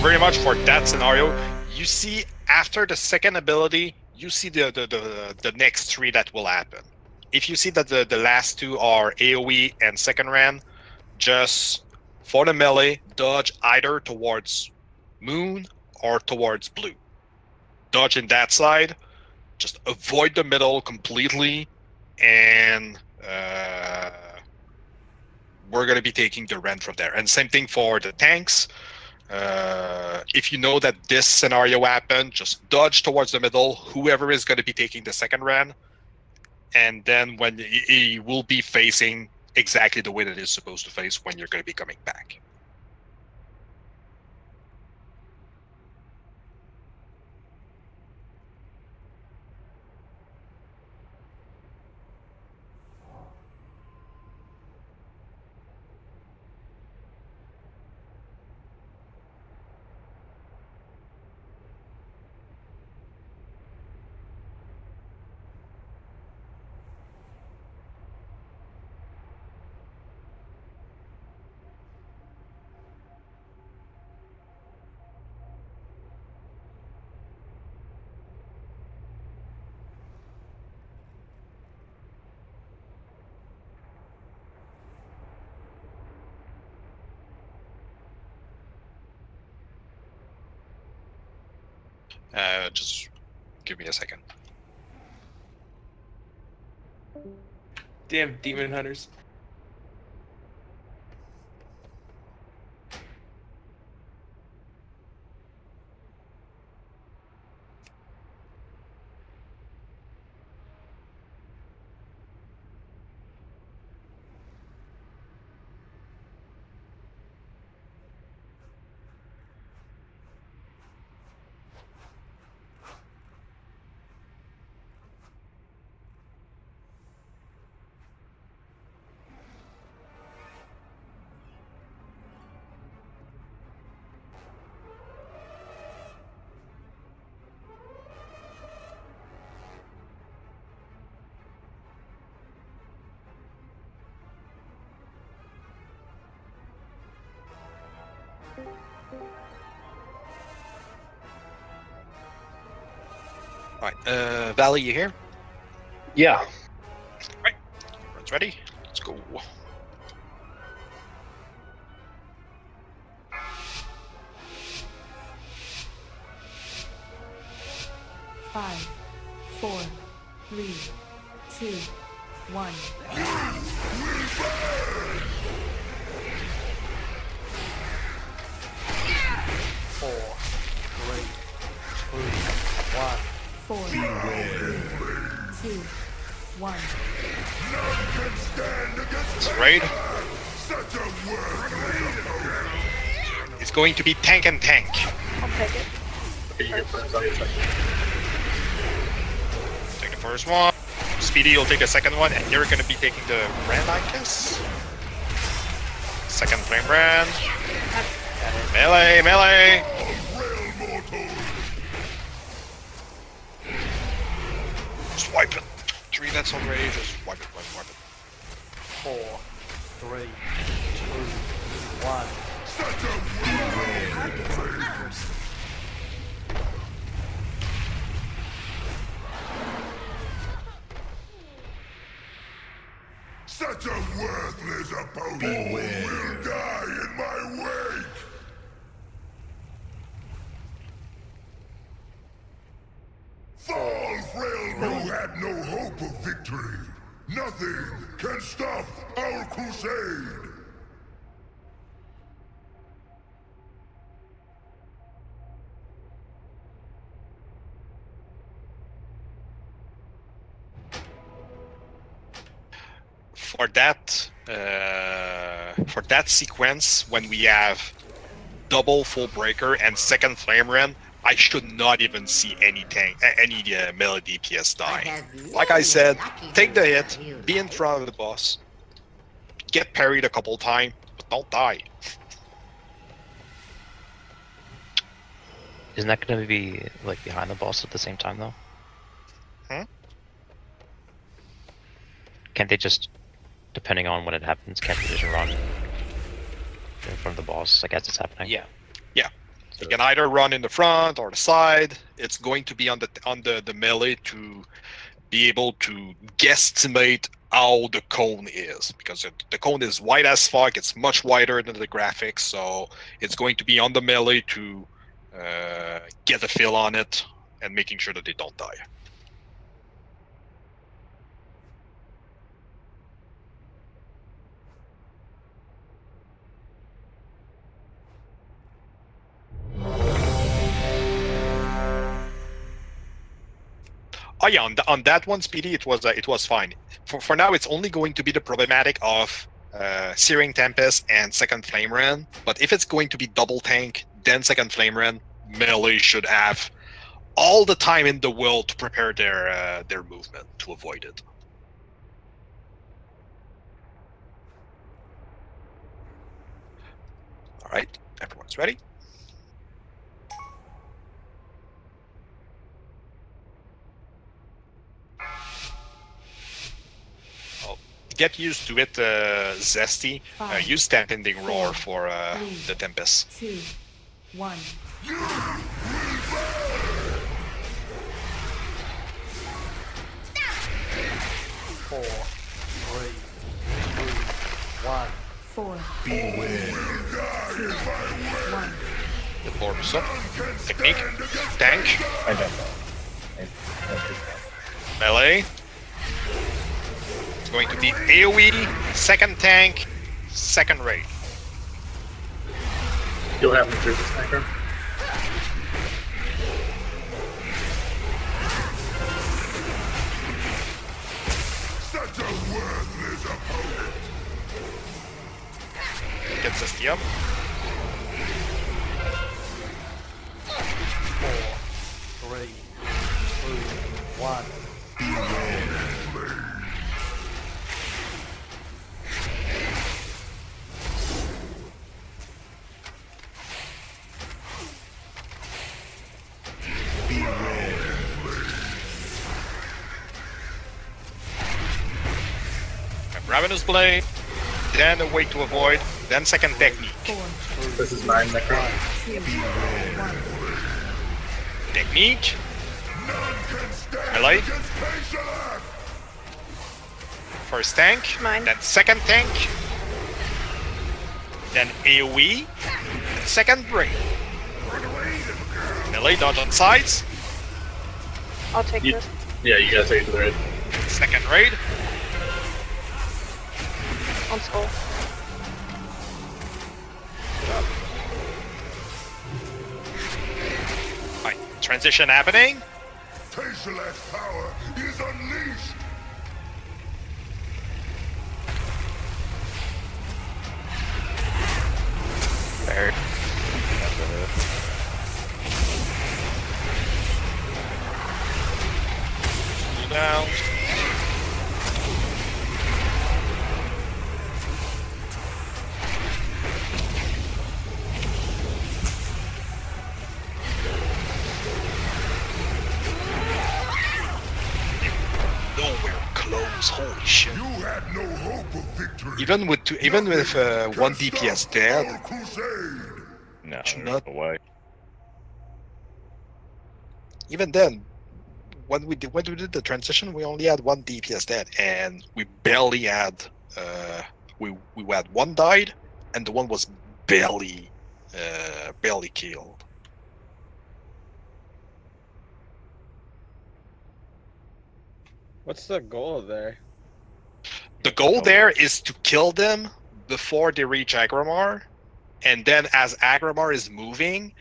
pretty much for that scenario, you see after the second ability, you see the the, the, the next three that will happen. If you see that the, the last two are AoE and second ran, just for the melee, dodge either towards moon or towards blue. Dodge in that side, just avoid the middle completely, and uh, we're going to be taking the rend from there. And same thing for the tanks. Uh, if you know that this scenario happened, just dodge towards the middle, whoever is going to be taking the second ran, and then when he will be facing exactly the way that it's supposed to face when you're going to be coming back. Uh, just give me a second. Damn demon hunters. Valley, you here? Yeah. All right. Everyone's ready? Going to be tank and tank. I'll take it. Take the first one. Speedy, you'll take the second one, and you're gonna be taking the brand, I guess. Second flame rend. Melee, melee. For that uh, for that sequence when we have double foe breaker and second flame rend i should not even see any tank any uh, melee dps die like i said take the hit be in front of the boss get parried a couple times but don't die Isn't that going to be like behind the boss at the same time though? Hmm? Can't they just, depending on when it happens, can't they just run in front of the boss I guess it's happening? Yeah. Yeah. You can either run in the front or the side. It's going to be on the on the, the melee to be able to guesstimate how the cone is because it, the cone is wide as fuck. It's much wider than the graphics, so it's going to be on the melee to uh, get a feel on it and making sure that they don't die. Oh yeah, on, th- on that one, Speedy, it was uh, it was fine. For for now, it's only going to be the problematic of uh, Searing Tempest and Second Flame Rend. But if it's going to be double tank, then Second Flame Rend, melee should have all the time in the world to prepare their uh, their movement to avoid it. All right, everyone's ready. Get used to it, uh, Zesty. Uh, Five, use Stampeding Roar four, for uh, three, the Tempest. Two, one. Four, three, two, one. Four, Beware. two, one. The Orbs up. Technique. Tank. I don't know. I- that's just fine. Melee. It's going to be AoE, second tank, second raid. You'll have me through this sniper. Such a worthless opponent! Gets us the up. Four, three, two, one. Ravenous Blaze. Then a way to avoid. then second technique. This is mine, Necro. Two, one. Technique. Melee. First tank, mine. then second tank, then AoE, then second brain. Melee dodge on sides, I'll take You- this. Yeah, you gotta take it to the raid. second raid, On skull. Right, transition happening. Taeshalach's power is unleashed! There. Cool down. Close. Holy shit. You had no hope of victory! Even with two, even with uh, one DPS dead, No, not- no way. even then, when we did when we did the transition, we only had one DPS dead, and we barely had uh, we we had one died, and the one was barely uh, barely killed. What's the goal there? The goal there is to kill them before they reach Aggramar, and then as Aggramar is moving,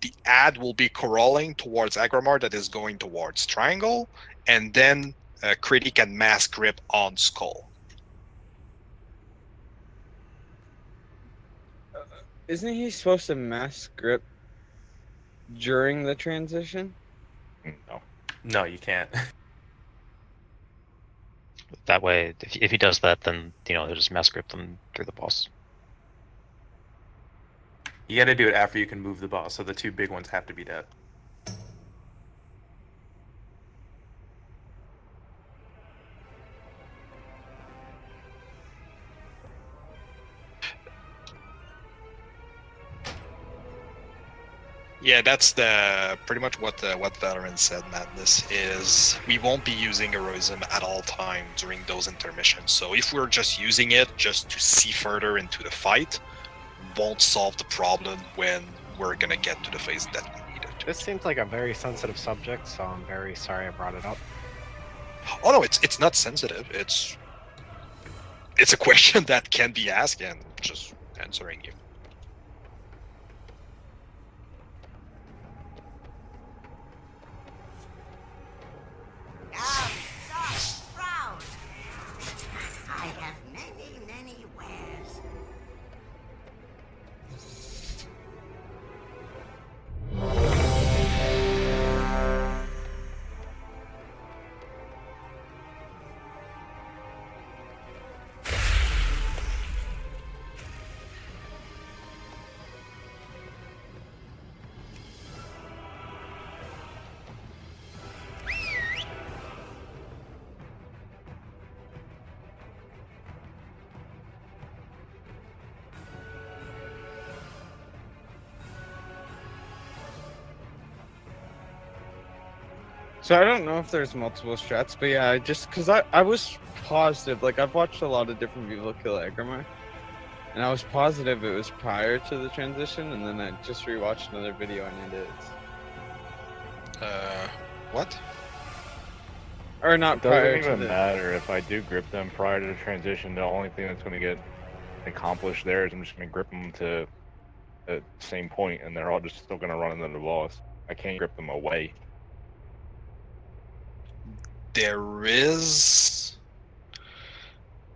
the ad will be crawling towards Aggramar that is going towards Triangle, and then uh, Critty can mass grip on Skull. Isn't he supposed to mass grip during the transition? No. No, you can't. That way, if, if he does that, then you know he'll just mass grip them through the boss. You got to do it after you can move the boss, so the two big ones have to be dead. Yeah, that's the pretty much what the, what Valorant said. Madness is we won't be using heroism at all time during those intermissions. So if we're just using it just to see further into the fight, won't solve the problem when we're gonna get to the phase that we need it. This seems like a very sensitive subject, so I'm very sorry I brought it up. Oh no, it's it's not sensitive. It's it's a question that can be asked and just answering you. So I don't know if there's multiple strats, but yeah, I just because I, I was positive, like I've watched a lot of different people kill Aggramar, and I was positive it was prior to the transition, and then I just rewatched another video and it is. Uh, what? Or not It prior doesn't even the. matter if I do grip them prior to the transition. The only thing that's going to get accomplished there is I'm just going to grip them to the same point, and they're all just still going to run into the boss. I can't grip them away. There is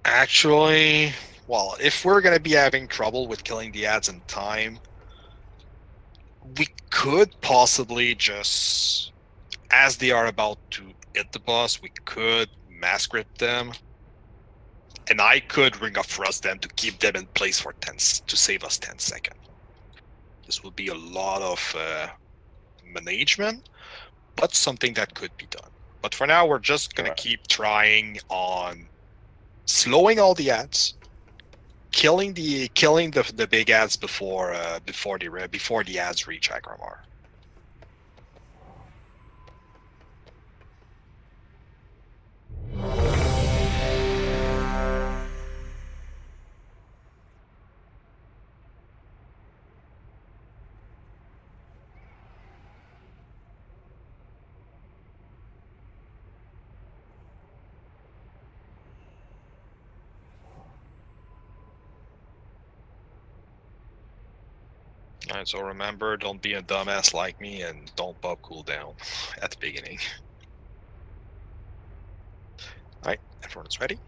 actually, well, if we're gonna be having trouble with killing the ads in time, we could possibly just, as they are about to hit the boss, we could mass grip them, and I could ring of frost them to keep them in place for 10 s- to save us 10 seconds. This would be a lot of uh, management, but something that could be done. But for now, we're just gonna keep trying on slowing all the ads, killing the killing the the big ads before uh, before the before the ads reach Aggramar. So remember, don't be a dumbass like me and don't pop cooldown at the beginning. Alright, everyone's ready?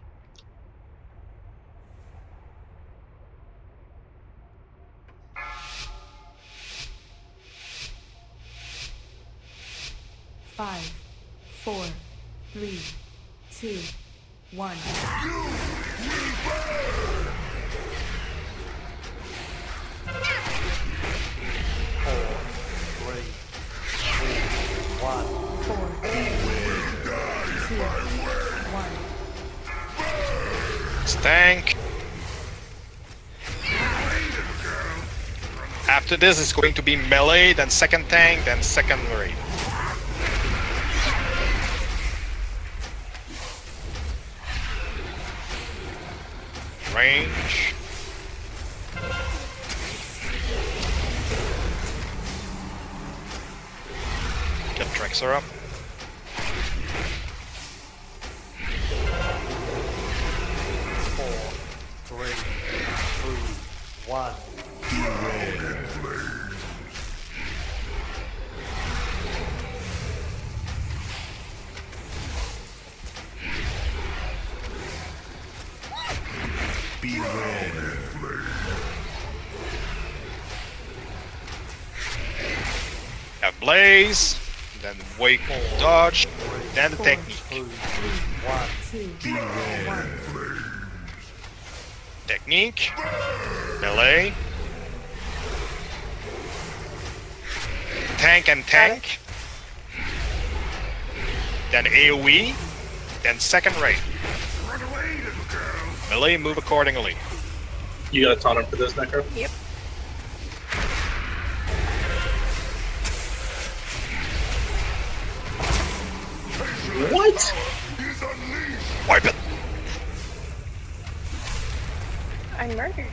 Five, four, three, two, one. Four, one. Four, two, one. Stank! After this, it's going to be melee, then second tank, then second raid. Range. Get Drexler up. Four, three, two, one. Be red. Have Blaze, then Wake Dodge, then the technique. Two, one. Technique, melee, tank and tank, then AoE, then second raid. Melee, move accordingly. You got a taunt him for this, Necro? Yep. What? Wipe it. I murdered you.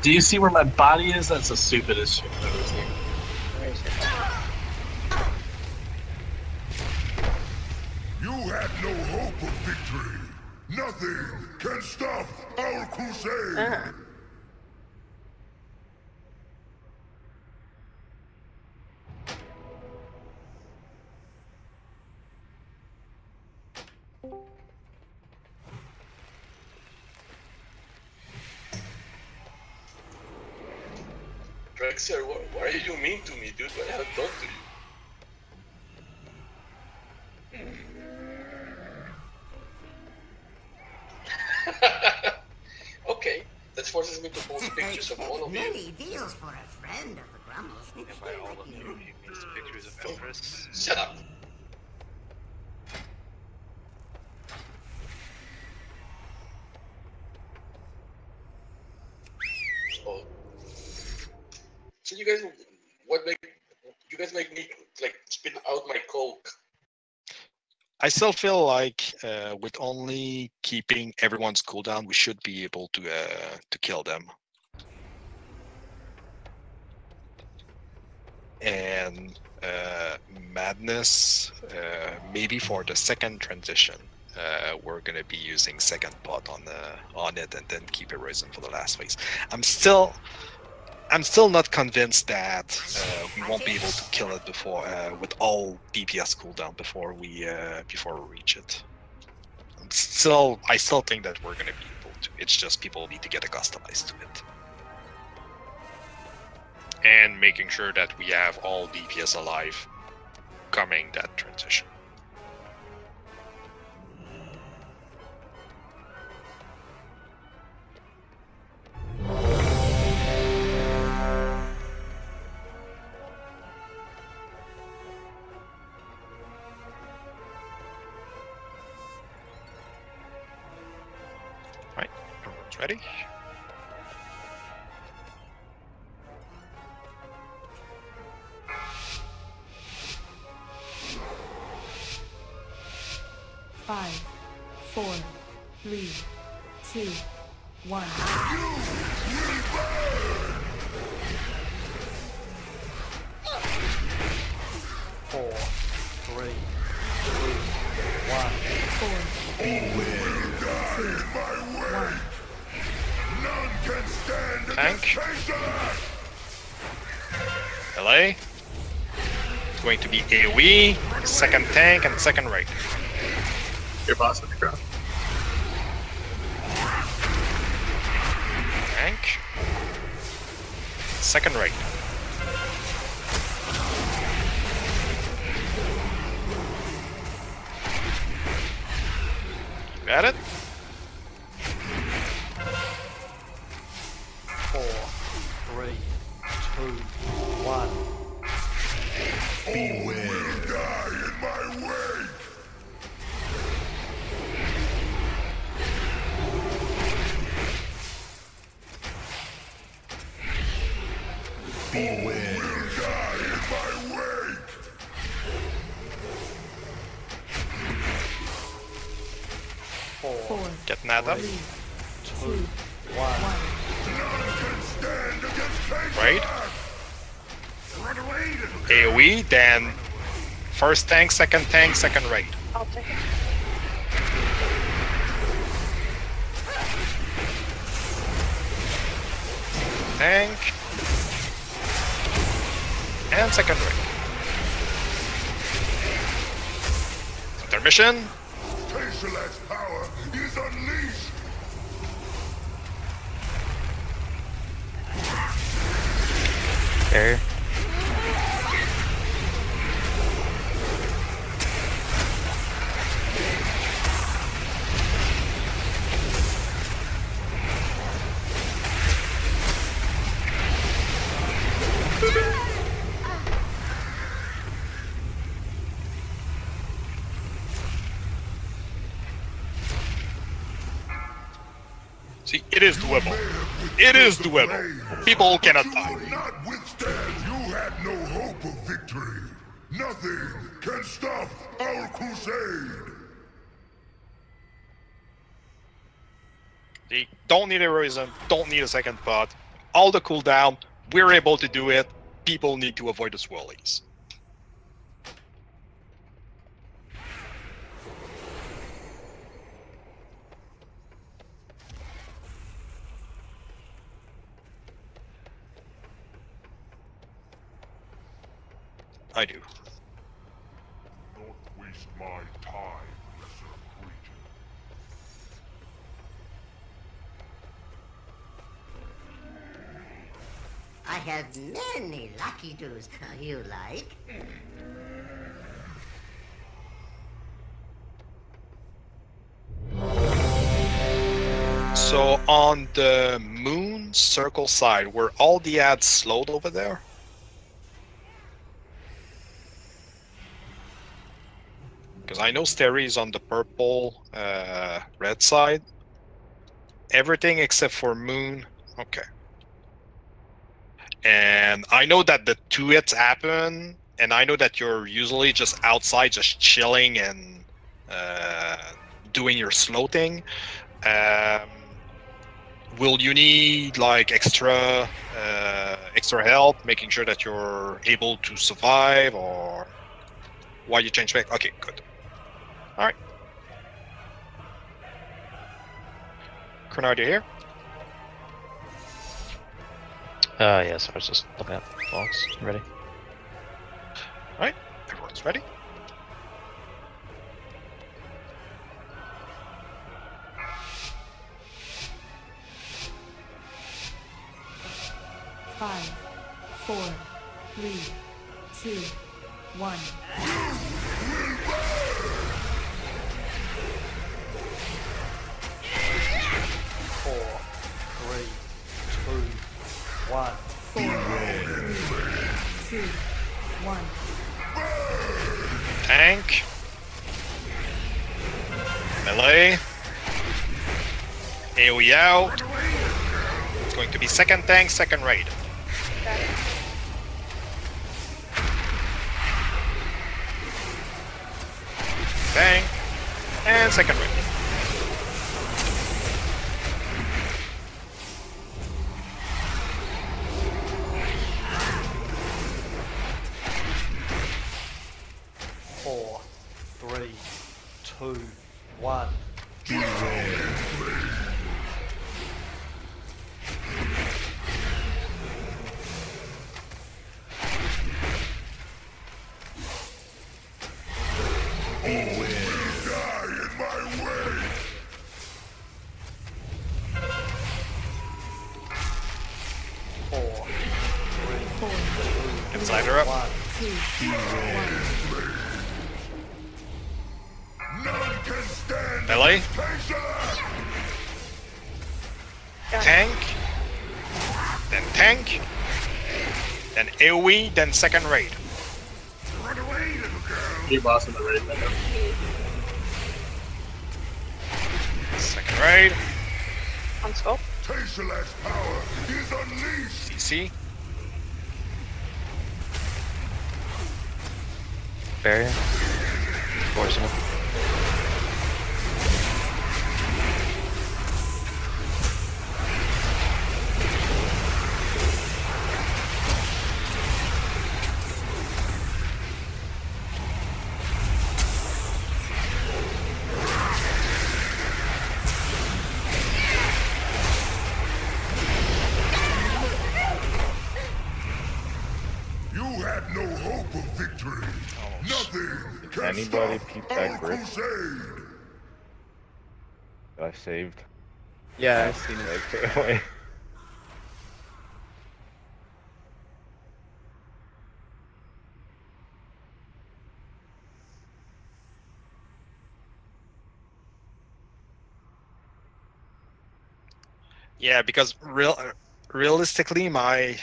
Do you see where my body is? That's the stupidest shit I've ever seen. Where's your You had no hope of victory. Nothing can stop our crusade. Uh-huh. Drexler, pictures of of you. Many deals for a friend of the Grumbles. By all of you, he means pictures of Empress. Shut up. Oh. So you guys, what make you guys make me like spit out my coke? I still feel like uh, with only keeping everyone's cooldown, we should be able to uh, to kill them. And uh, madness, uh, maybe for the second transition, uh, we're gonna be using second pot on the on it, and then keep erosion for the last phase. I'm still. I'm still not convinced that uh, we won't be able to kill it before uh, with all DPS cooldown before we uh, before we reach it. I'm still, I still think that we're gonna be able to. It's just people need to get accustomed to it, and making sure that we have all DPS alive coming that transition. Right, ready. Tank, and second right. Your boss at the ground. Tank. Second right. First tank, second tank, second right. I'll take it. Tank. And second right. Intermission. See, it is doable. It is doable. People cannot die. Not withstand. You had no hope of victory. Nothing can stop our crusade. They don't need heroism, don't need a second thought. All the cooldown, we're able to do it. People need to avoid the swirlies. I do. Don't waste my time, lesser creature. I have many lucky doos. You like? So on the moon circle side, were all the ads slowed over there? Because I know Steri is on the purple, uh, red side. Everything except for moon. Okay. And I know that the two hits happen, and I know that you're usually just outside, just chilling and uh, doing your slow thing. Um, will you need like extra uh, extra help, making sure that you're able to survive, or why you change back? Okay, good. All right. Cronardia here. Uh, yeah, so I was just looking at logs. Ready? All right, everyone's ready. Five, four, three, two, one. Four, three, two, one. Two, one. Tank. Melee. AoE out. It's going to be second tank, second raid. Tank, and second raid. Three, two, one. Die in my way! Four, three, Insider up. one. None stand Melee. Tank. Then tank. Then AoE, then second raid. Run away, little girl! New boss in the raid now. Second raid. On scope. Taeshalach's power is unleashed! CC. Barrier. Forcing it. Nothing can peep that grip? crusade! I saved. Yeah, I've seen it. Okay, Yeah, because real realistically, my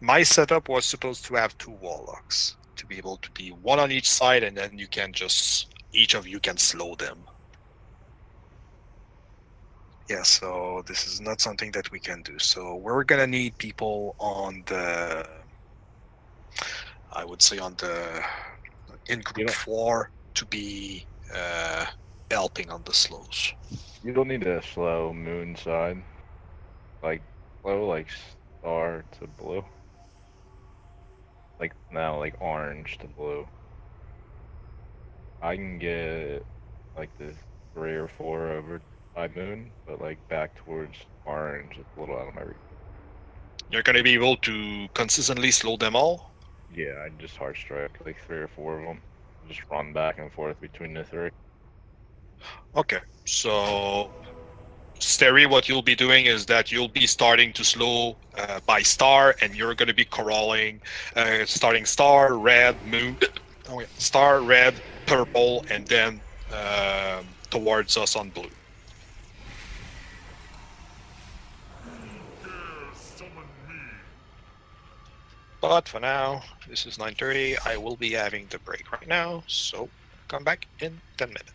my setup was supposed to have two warlocks to be able to be one on each side, and then you can just each of you can slow them. Yeah, so this is not something that we can do. So we're gonna need people on the, I would say on the in group four to be uh, helping on the slows. You don't need to slow moon side. Like slow like star to blue. Like now like orange to blue. I can get like the three or four over by moon, but like back towards orange it's a little out of my reach. You're gonna be able to consistently slow them all. Yeah, I just hard strike like three or four of them. Just run back and forth between the three. Okay, so Steri, what you'll be doing is that you'll be starting to slow uh, by star, and you're going to be crawling, uh, starting star, red, moon, oh yeah, star, red, purple, and then um towards us on blue. But for now, this is 9:30. I will be having the break right now, so come back in 10 minutes.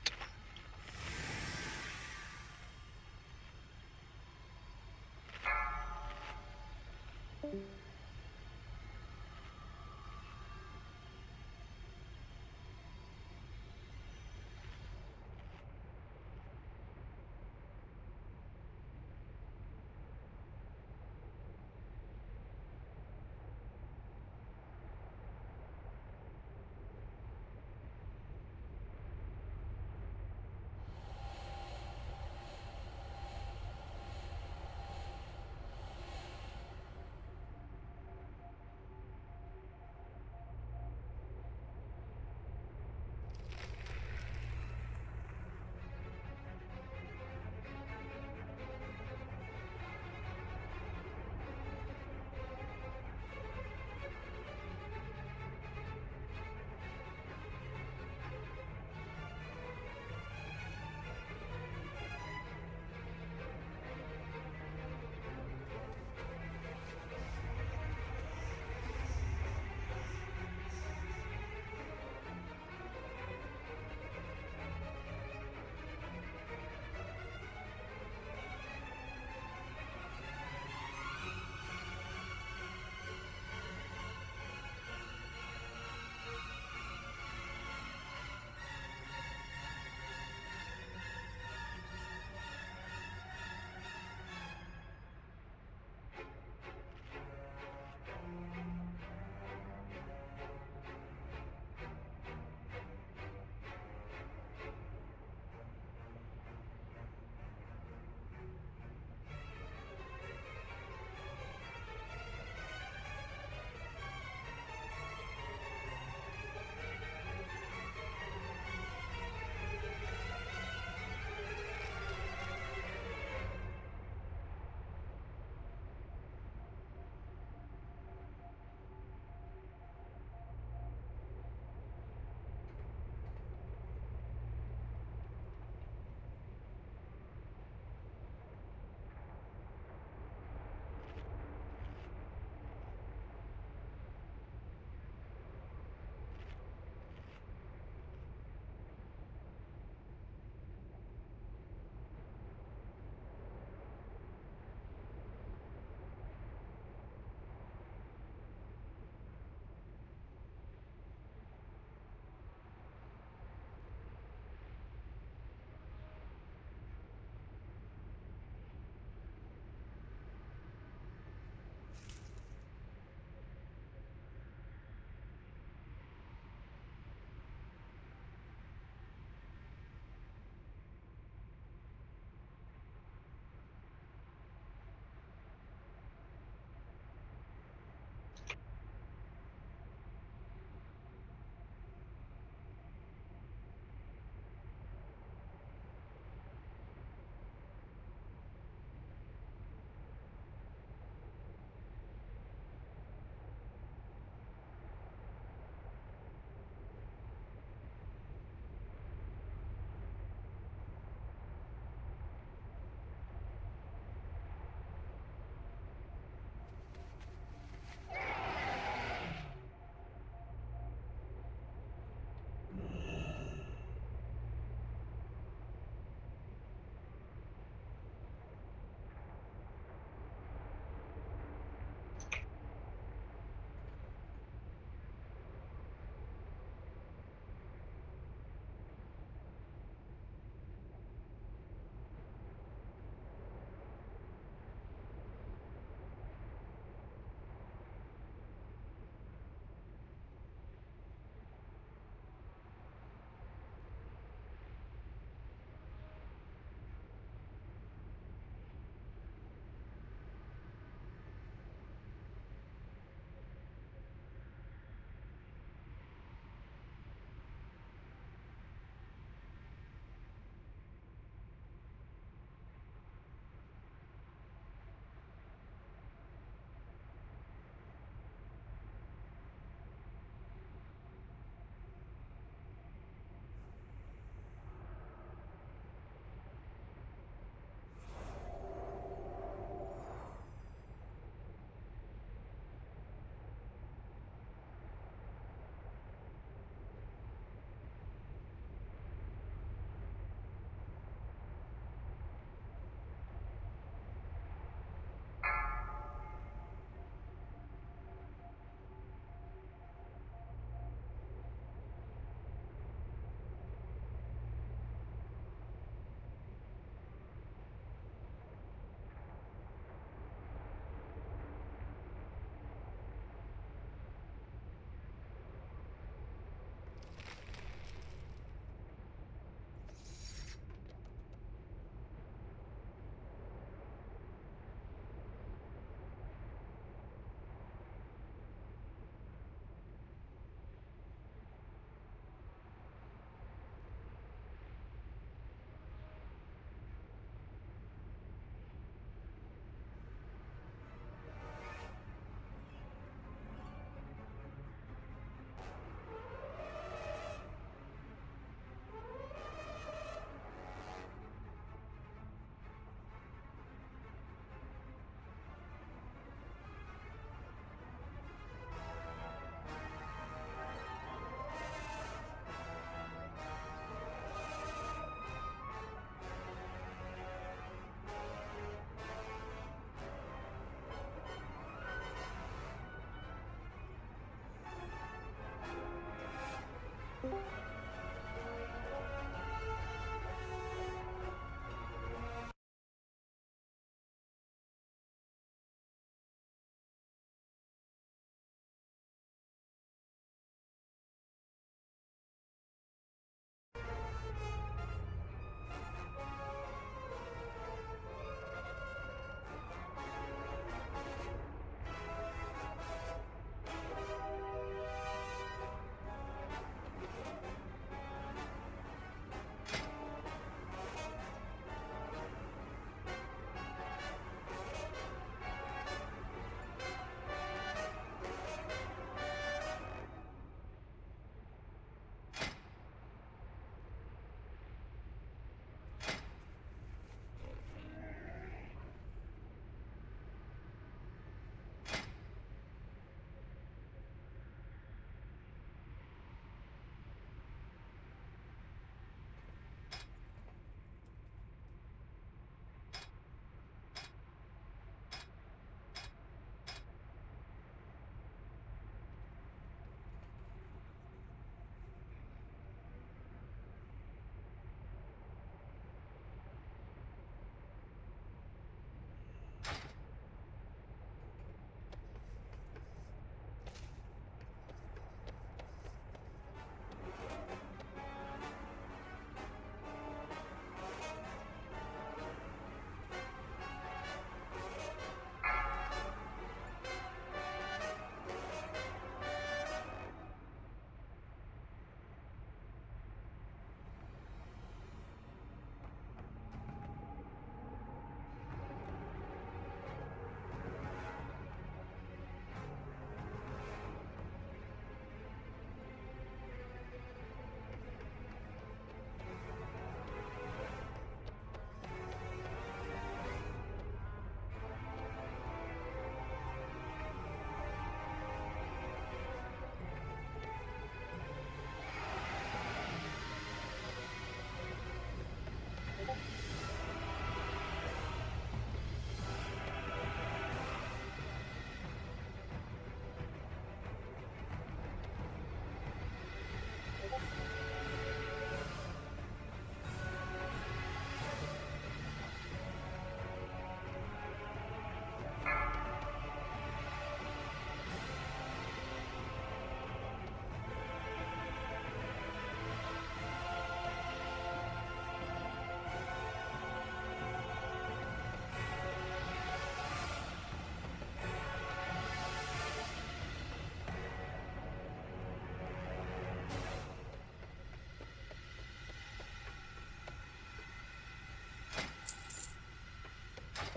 Thank you.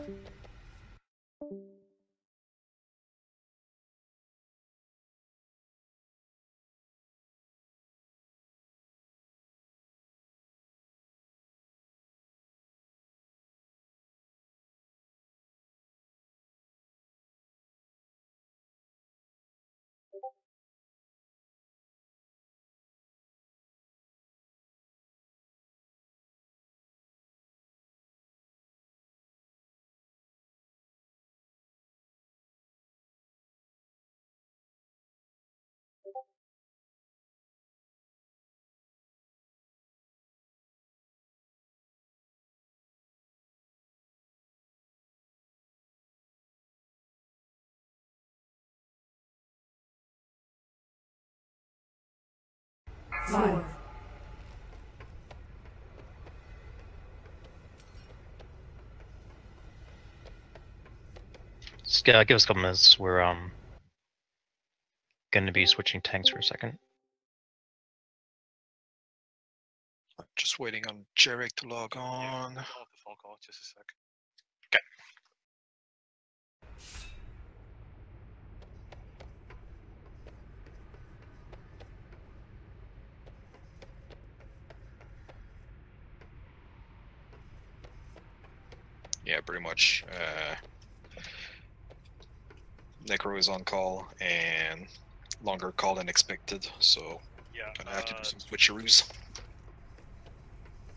Thank you. Four. Just uh, give us a couple minutes. We're um going to be switching tanks for a second. Just waiting on Jarek to log on. the phone call, just a sec. Yeah, pretty much. Uh, Necro is on call and longer call than expected, so Yeah, gonna have to uh, do some switcheroos.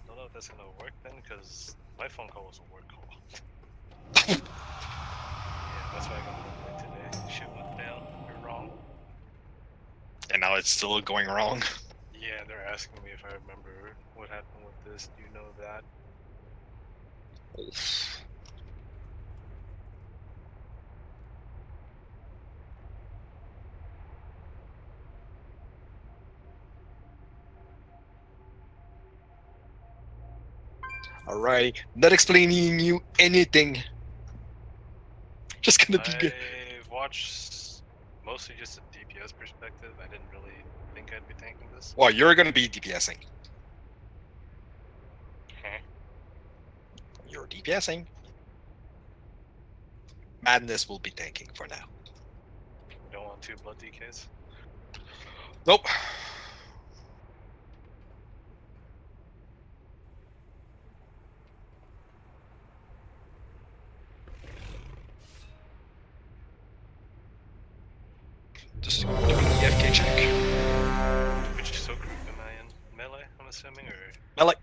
don't know if that's gonna work then, because my phone call was a work call. yeah, that's why I got home late today. Shit went down. You're wrong. And now it's still going wrong. Yeah, they're asking me if I remember what happened with this. Do you know that? Alright, not explaining you anything. Just gonna be good. I watched mostly just a DPS perspective. I didn't really think I'd be tanking this. Well, you're gonna be DPSing. Okay. You're DPSing. Madness will be tanking for now. Don't want two blood DKs? Nope. Or Melee.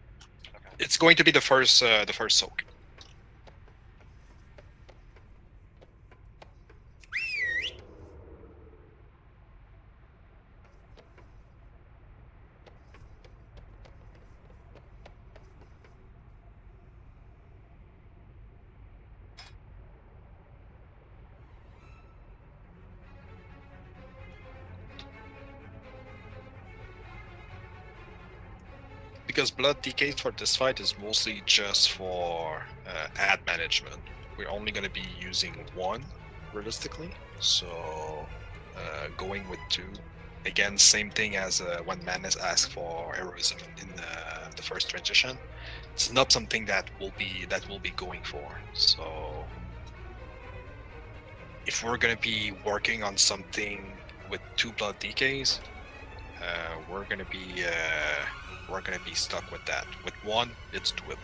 It's going to be the first, uh, the first soak. Because blood DKs for this fight is mostly just for uh, ad management. We're only going to be using one, realistically. So uh, going with two. Again, same thing as uh, when Madness asked for heroism in the, the first transition. It's not something that will be that we'll be going for. So if we're going to be working on something with two blood DKs, uh, we're going to be uh, we're going to be stuck with that. With one, it's doable.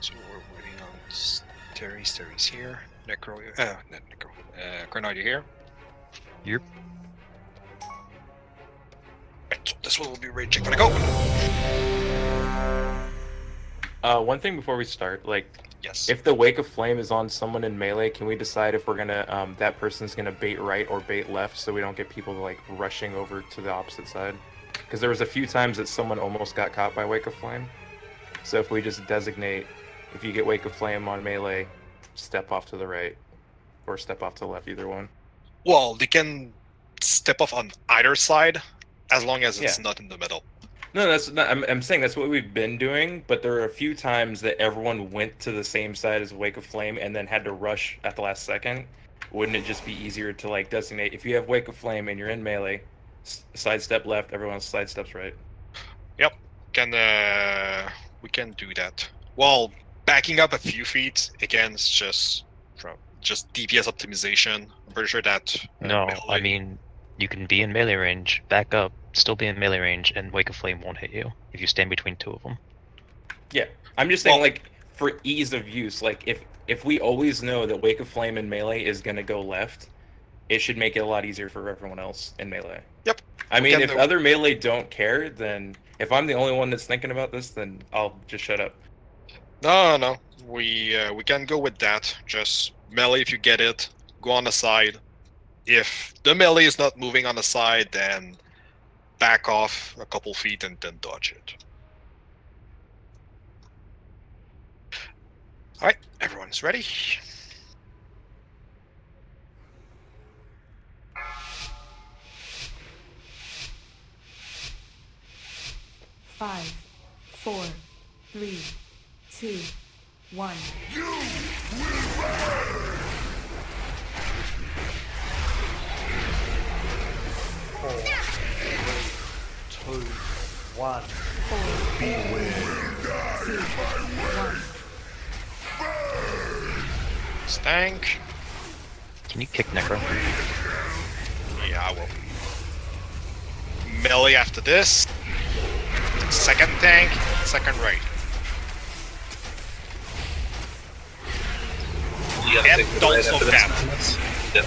So we're waiting on S- Terry. Terry's here. Necro, uh, not Necro. Uh, Grenadier here. Yep. Right, so this one will be raging for the go. Uh, one thing before we start, like, Yes. if the wake of flame is on someone in melee, can we decide if we're gonna um, that person's gonna bait right or bait left, so we don't get people like rushing over to the opposite side? Because there was a few times that someone almost got caught by wake of flame. So if we just designate, if you get wake of flame on melee, step off to the right, or step off to the left, either one. Well, they can step off on either side as long as it's Yeah. not in the middle. No, that's not. I'm, I'm saying that's what we've been doing, but there are a few times that everyone went to the same side as Wake of Flame and then had to rush at the last second. Wouldn't it just be easier to like designate if you have Wake of Flame and you're in melee, S- sidestep left. Everyone else sidesteps right. Yep, can uh, we can do that. Well, backing up a few feet again is just from just DPS optimization. I'm pretty sure that. uh, No, melee- I mean, you can be in melee range, back up, still be in melee range, and Wake of Flame won't hit you if you stand between two of them. Yeah, I'm just saying, like for ease of use, like if if we always know that Wake of Flame in melee is gonna go left, it should make it a lot easier for everyone else in melee. Yep. I mean, if no- other melee don't care, then if I'm the only one that's thinking about this, then I'll just shut up. No, no, we uh, we can go with that. Just melee if you get it. Go on the side. If the melee is not moving on the side, then back off a couple feet and then dodge it. All right, everyone's ready. Five, four, three, two, one. Four, three, two, one. Stank. Can you kick Necro? Yeah, I will. Melee after this. Second tank, second right. You gotta Yep, take the don't right slow after this. Yep.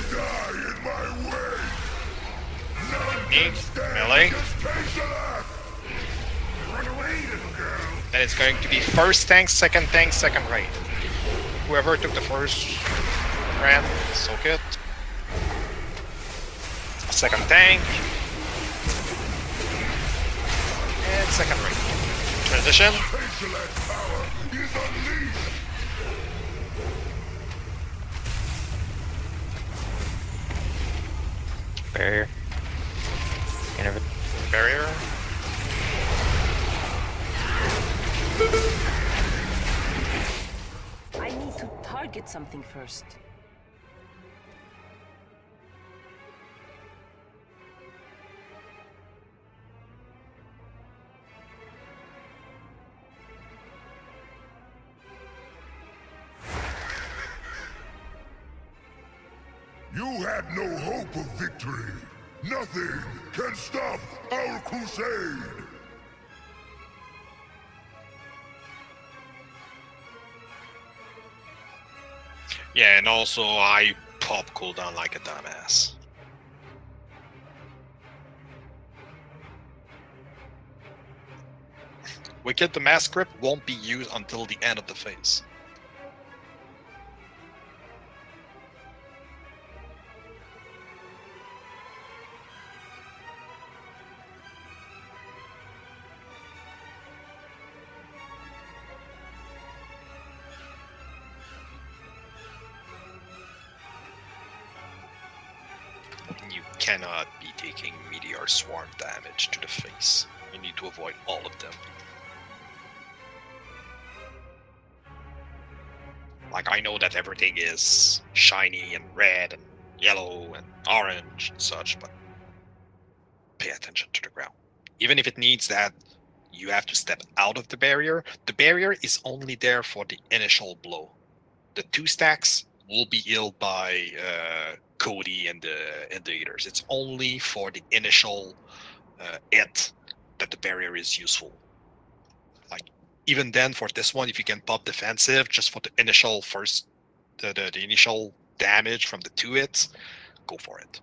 Me, melee. Then it's going to be first tank, second tank, second right. Whoever took the first ram, soak it. Second tank. And second right. Transition. Barrier. Interv- Barrier. I need to target something first. Nothing can stop our crusade. Yeah, and also I pop cooldown like a dumbass. Wicked the mass grip won't be used until the end of the phase. Cannot be taking meteor swarm damage to the face. You need to avoid all of them. Like I know that everything is shiny and red and yellow and orange and such, but pay attention to the ground. Even if it needs that, you have to step out of the barrier. The barrier is only there for the initial blow. The two stacks will be healed by uh, Cody and the and the eaters. It's only for the initial uh, hit that the barrier is useful. Like even then, for this one, if you can pop defensive just for the initial first, the the, the initial damage from the two hits, go for it.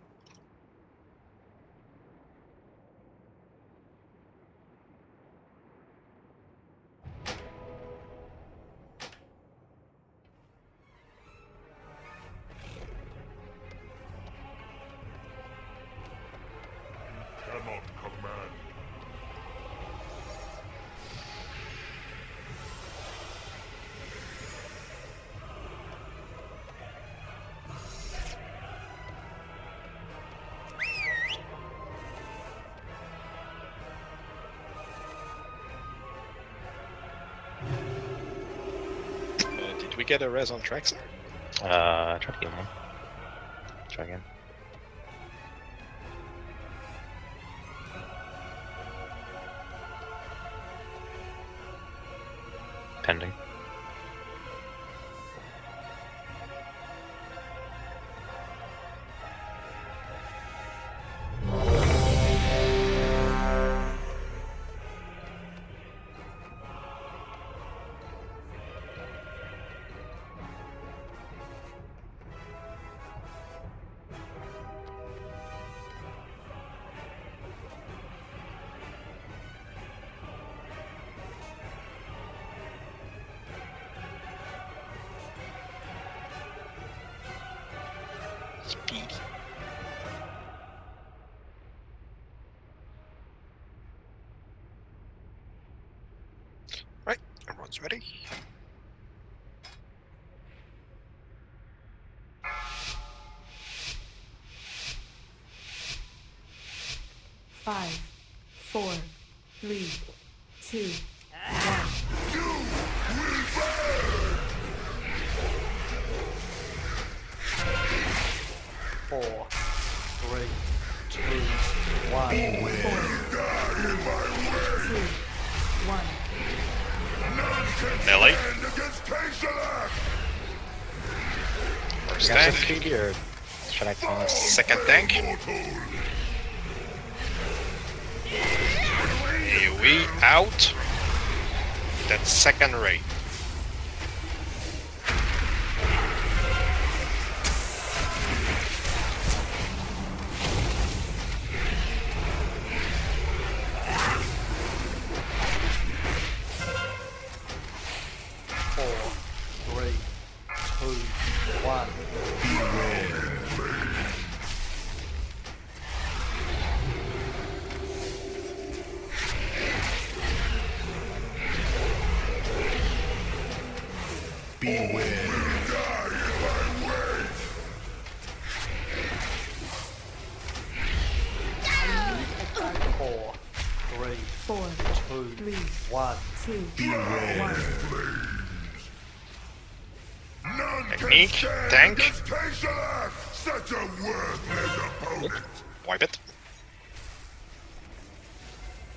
Get a res on Traxxer? Uh, try to get one. Try again. Pending. Five, four, three, two, one. Four, three, two, one. Two, one. Melee. You First got tank. this speedy should I taunt? Second tank. Out. Then second raid. Technique. Tank. Such a opponent. Wipe it.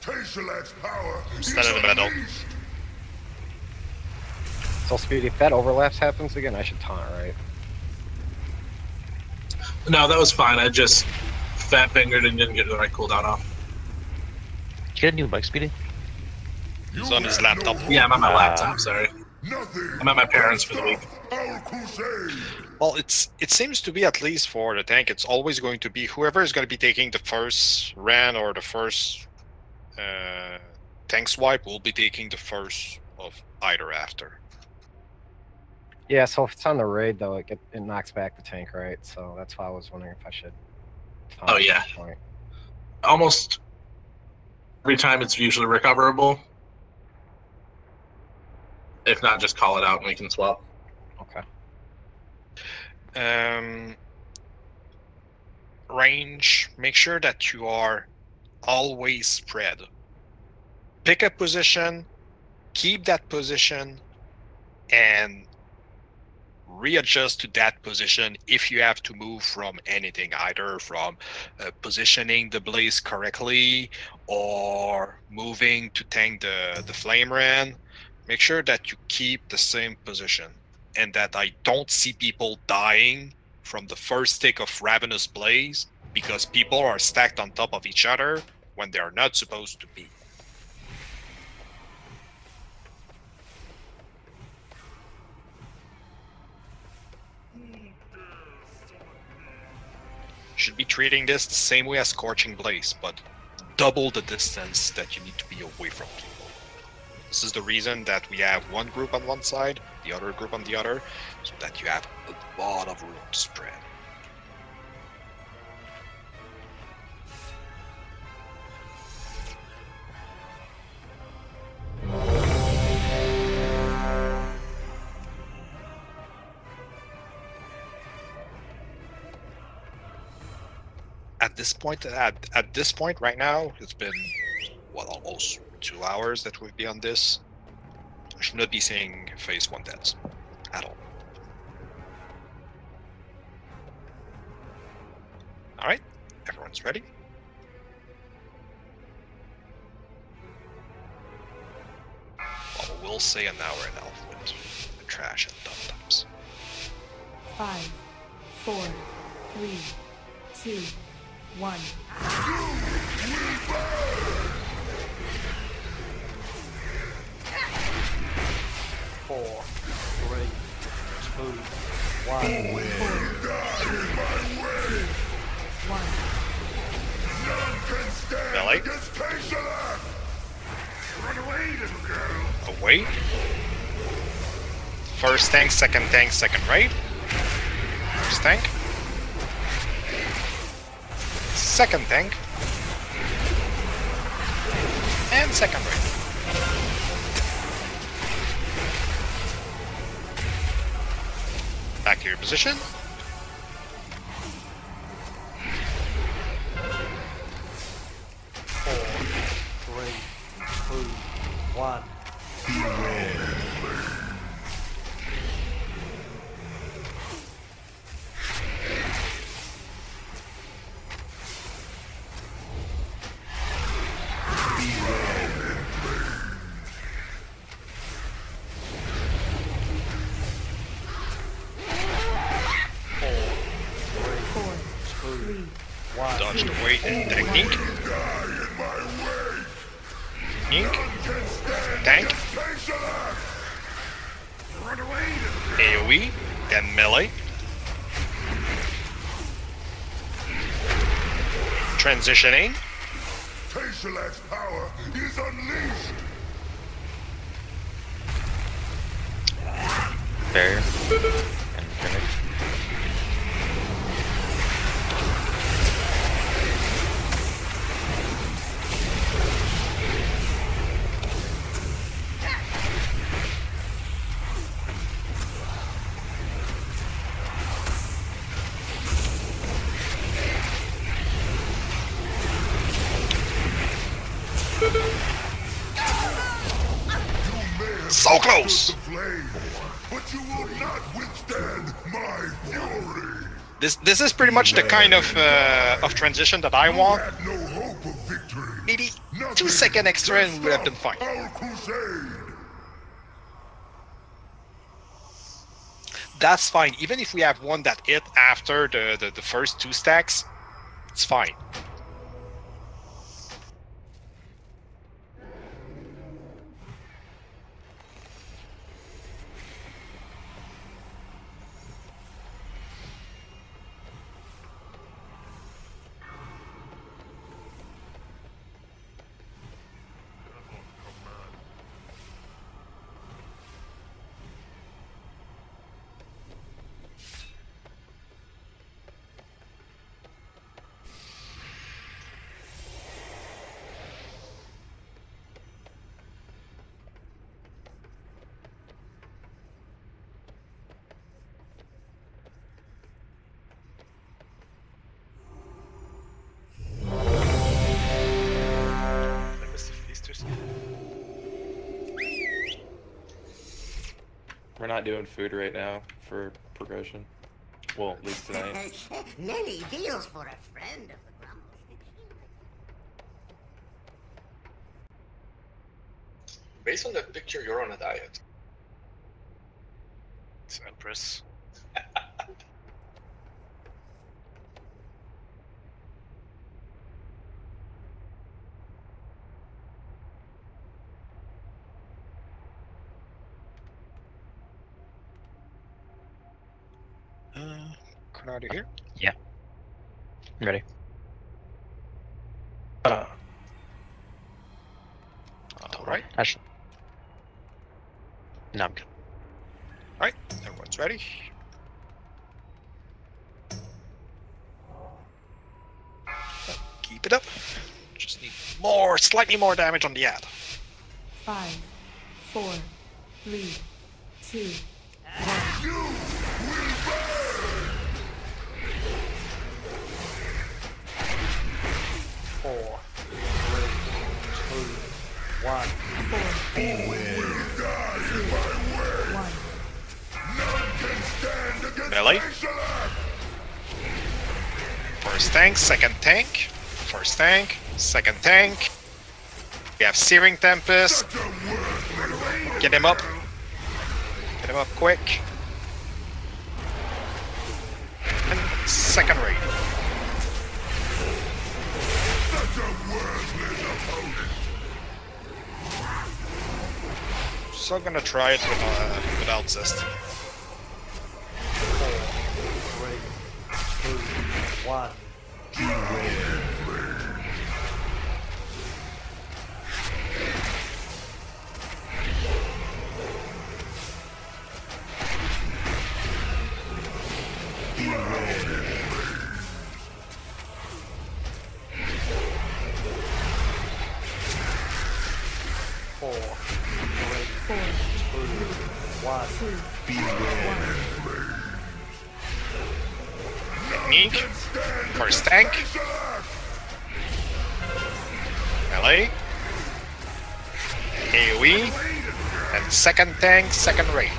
Taeshalach's power Stand in the middle. So speedy, if that overlaps happens again, I should taunt, right? No, that was fine. I just fat fingered and didn't get the right cooldown off. Did you get a new mic, Speedy? He's on his laptop. Yeah, I'm on my Ah. laptop. Sorry. I'm at my parents for the week. Well, it's it seems to be at least for the tank. It's always going to be whoever is going to be taking the first rend or the first uh, tank swipe will be taking the first of either after. Yeah, so if it's on the raid though, it, get, it knocks back the tank, right? So that's why I was wondering if I should. Oh, yeah. point. Almost every time it's usually recoverable. If not, just call it out and we can swap. Um, range. Make sure that you are always spread. Pick a position, keep that position, and readjust to that position if you have to move from anything, either from uh, positioning the blaze correctly or moving to tank the, the flame rend. Make sure that you keep the same position and that I don't see people dying from the first tick of Ravenous Blaze because people are stacked on top of each other when they are not supposed to be. Should be treating this the same way as Scorching Blaze, but double the distance that you need to be away from people. This is the reason that we have one group on one side, the other group on the other, so that you have a lot of room to spread. At this point, at, at this point right now, it's been what almost two hours that we've been on this. I should not be seeing phase one deaths. at all. All right, everyone's ready. Well, we'll say an hour in elf with the trash and dump dumps. Five, four, three, two, one. Four, three, two, one. One. Melee. Run away, little girl. Away. First tank, second tank, second raid. First tank. Second tank. And second raid. Back to your position. Four, three, two, one. Four, Dodged away and technique. Ink. Tank. AoE. Then melee. Transitioning. Taeshalach's power is unleashed. Barrier. This this is pretty much the kind of uh, of transition that I want. No. Maybe two second extra and we would have been fine. That's fine. Even if we have one that hit after the, the, the first two stacks, it's fine. Doing food right now for progression. Well, at least tonight. Many deals for a friend of the Grumbles. Based on that picture, you're on a diet. It's Empress. Uh, Conrado here. Yeah. Ready. Uh, all right. Actually. No, I'm good. All right. Everyone's ready. Keep it up. Just need more, slightly more damage on the ad. Five, four, three, two, Melee. First tank, second tank. First tank, second tank. We have Searing Tempest. Get him up. Get him up quick. I'm gonna try it with, uh, without Zest. Four, three, two, one. Tank, second raid.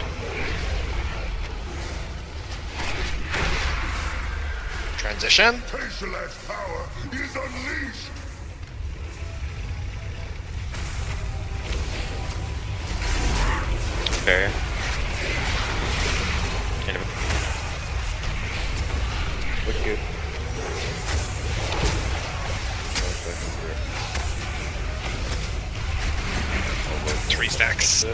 Transition. Taeshalach's power is unleashed. Barrier. Enemy. Look good. Three stacks.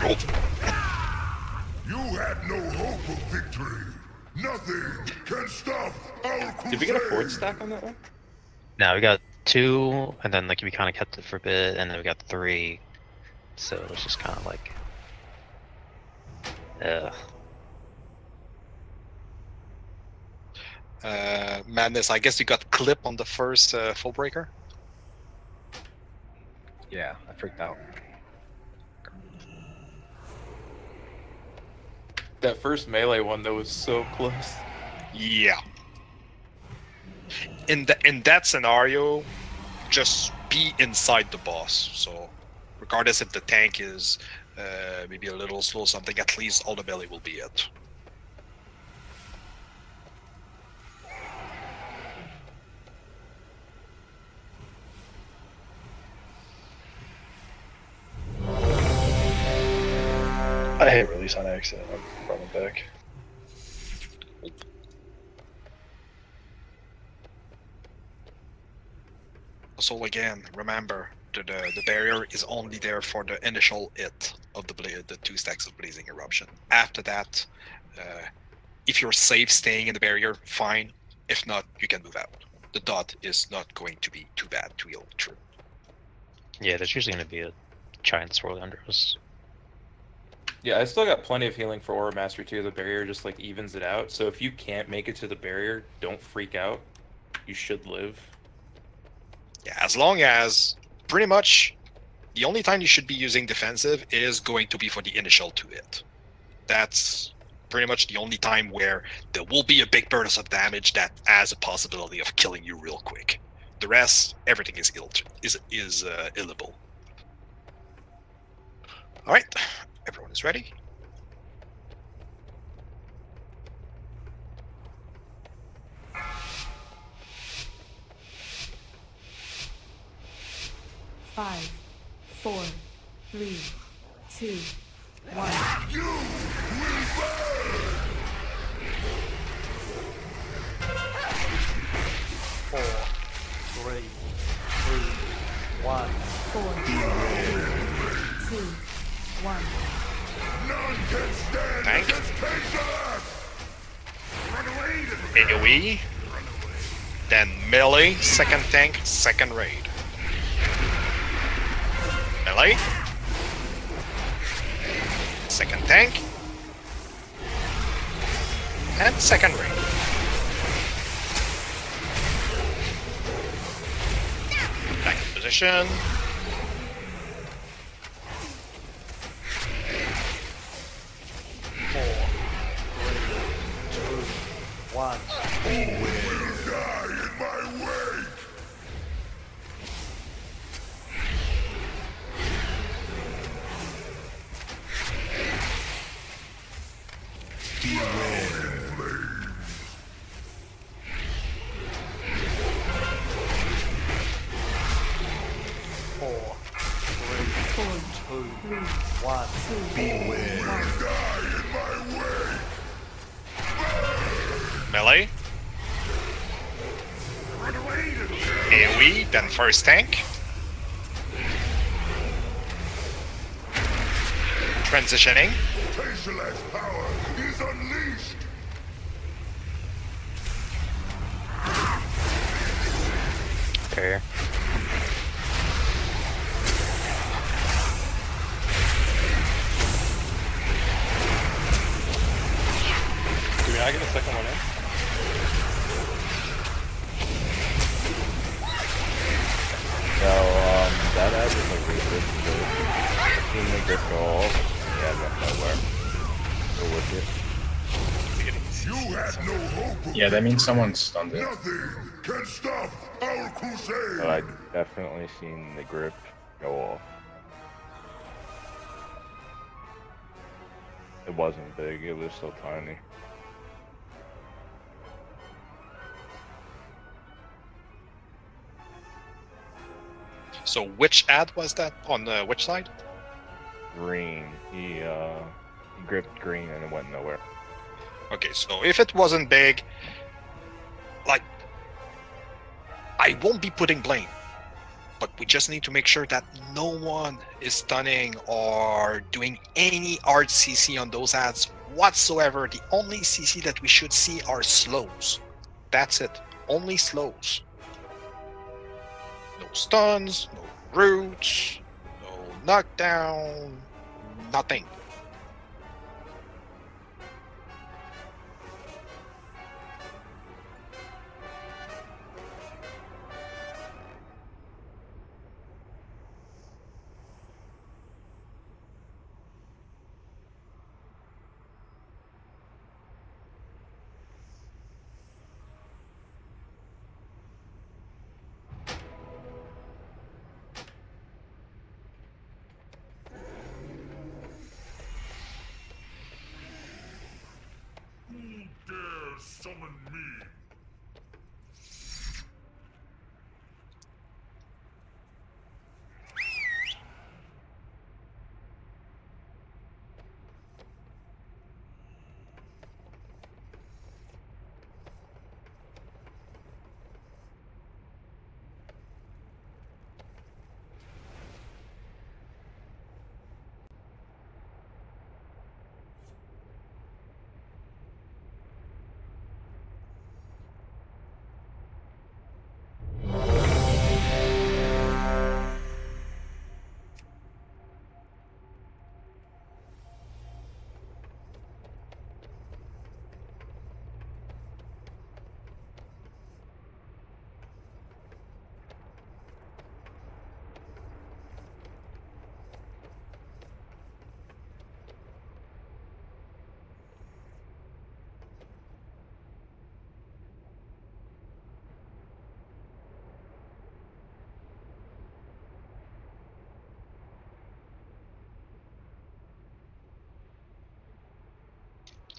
You had no hope of victory. Nothing can stop our crusade. Did we get a fourth stack on that one? Now we got two, and then like we kind of kept it for a bit, and then we got three. So it was just kind of like, ugh. Uh, Madness, I guess you got clip on the first uh, foe breaker? Yeah, I freaked out. That first melee one that was so close. Yeah. In the in that scenario, just be inside the boss. So, regardless if the tank is uh, maybe a little slow, something at least all the melee will be it. I hit release on accident. I'm running back. So again, remember the, the the barrier is only there for the initial hit of the bla- the two stacks of blazing eruption. After that, uh, if you're safe staying in the barrier, fine. If not, you can move out. The dot is not going to be too bad to heal through. Yeah, there's usually going to be a giant swirl under us. Yeah, I still got plenty of healing for Aura Mastery too. The barrier just like evens it out. So if you can't make it to the barrier, don't freak out. You should live. Yeah, as long as pretty much the only time you should be using defensive is going to be for the initial to hit. That's pretty much the only time where there will be a big burst of damage that has a possibility of killing you real quick. The rest, everything is ill is is uh, illable. All right, everyone is ready. Five, four, three, two, one. Four, three, two, one. Four, three, two, one. Tank. AoE, then melee, second tank, second raid. Melee, second tank, and second raid. Back in position. One. First tank. Transitioning. Taeshalach's power is unleashed. Barrier. It. You had no hope Yeah, that means someone stunned it. Nothing can stop our crusade. But I definitely seen the grip go off. It wasn't big, it was still tiny. So which ad was that on the which side? Green. He uh he gripped green and it went nowhere. Okay, so if it wasn't big, like I won't be putting blame, but we just need to make sure that no one is stunning or doing any art CC on those ads whatsoever. The only CC that we should see are slows. That's it. Only slows. No stuns, no roots, no knockdown, nothing.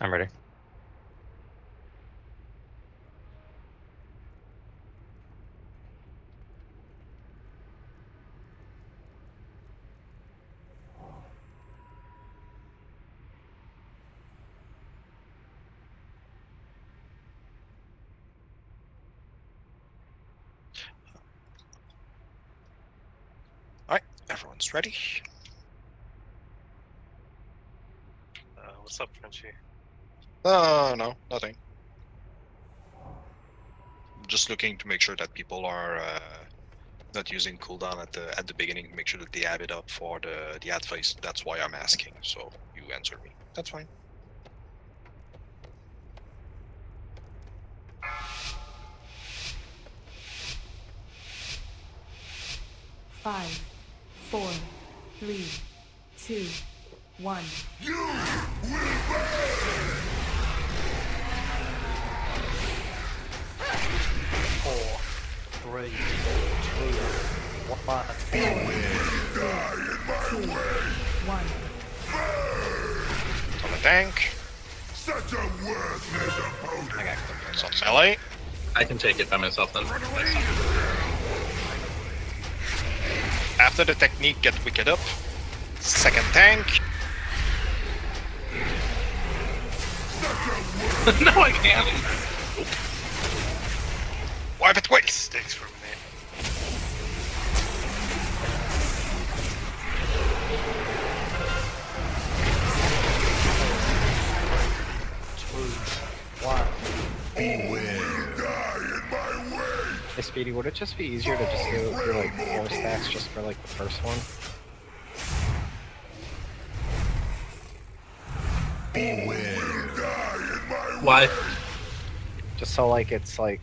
I'm ready. Alright, everyone's ready. Uh, what's up, Frenchie? No, no, nothing. Just looking to make sure that people are uh, not using cooldown at the at the beginning. Make sure that they have it up for the the ad phase. That's why I'm asking. So you answer me. That's fine. Five, four, three, two, one. Four, three, two, one. One. On the tank. Such a worthless opponent. I got it's on melee. I can take it by myself then. After the technique, get wicked up. Second tank. no, I can't. Speedy, would it just be easier to just do, do like four stacks just for like the first one? Why? Just so like it's like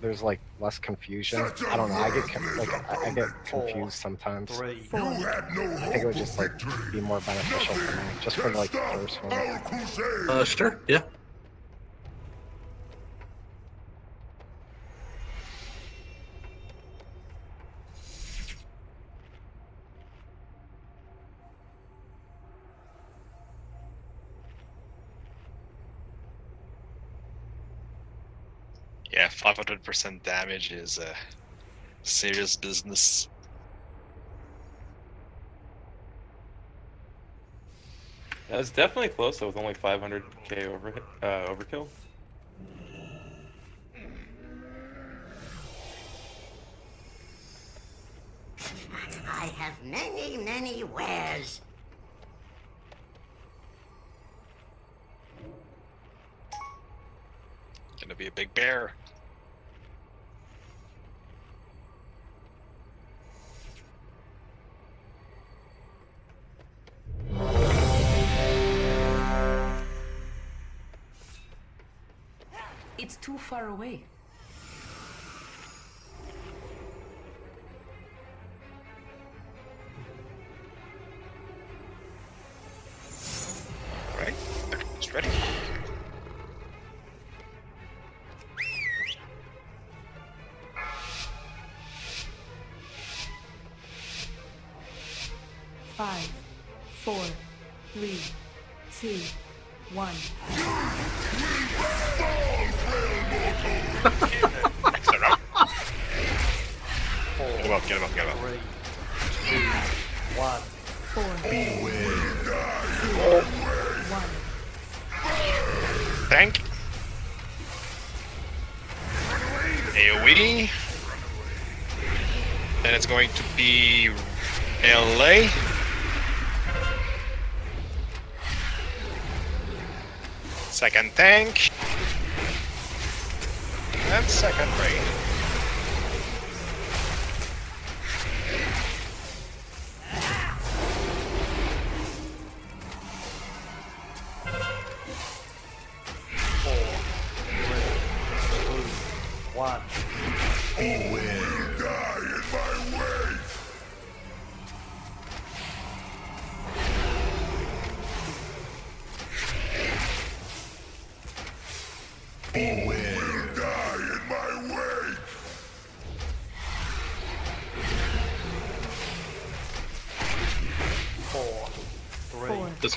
there's like less confusion. I don't know. I get like I, I get confused sometimes. I think it would just like be more beneficial for me, just for like the first one. Uh, sure. Yeah. Yeah, 500% damage is uh, serious business. That was definitely close though, with only 500k over uh, overkill. I have many, many wares. Gonna be a big bear. Too far away. Tank.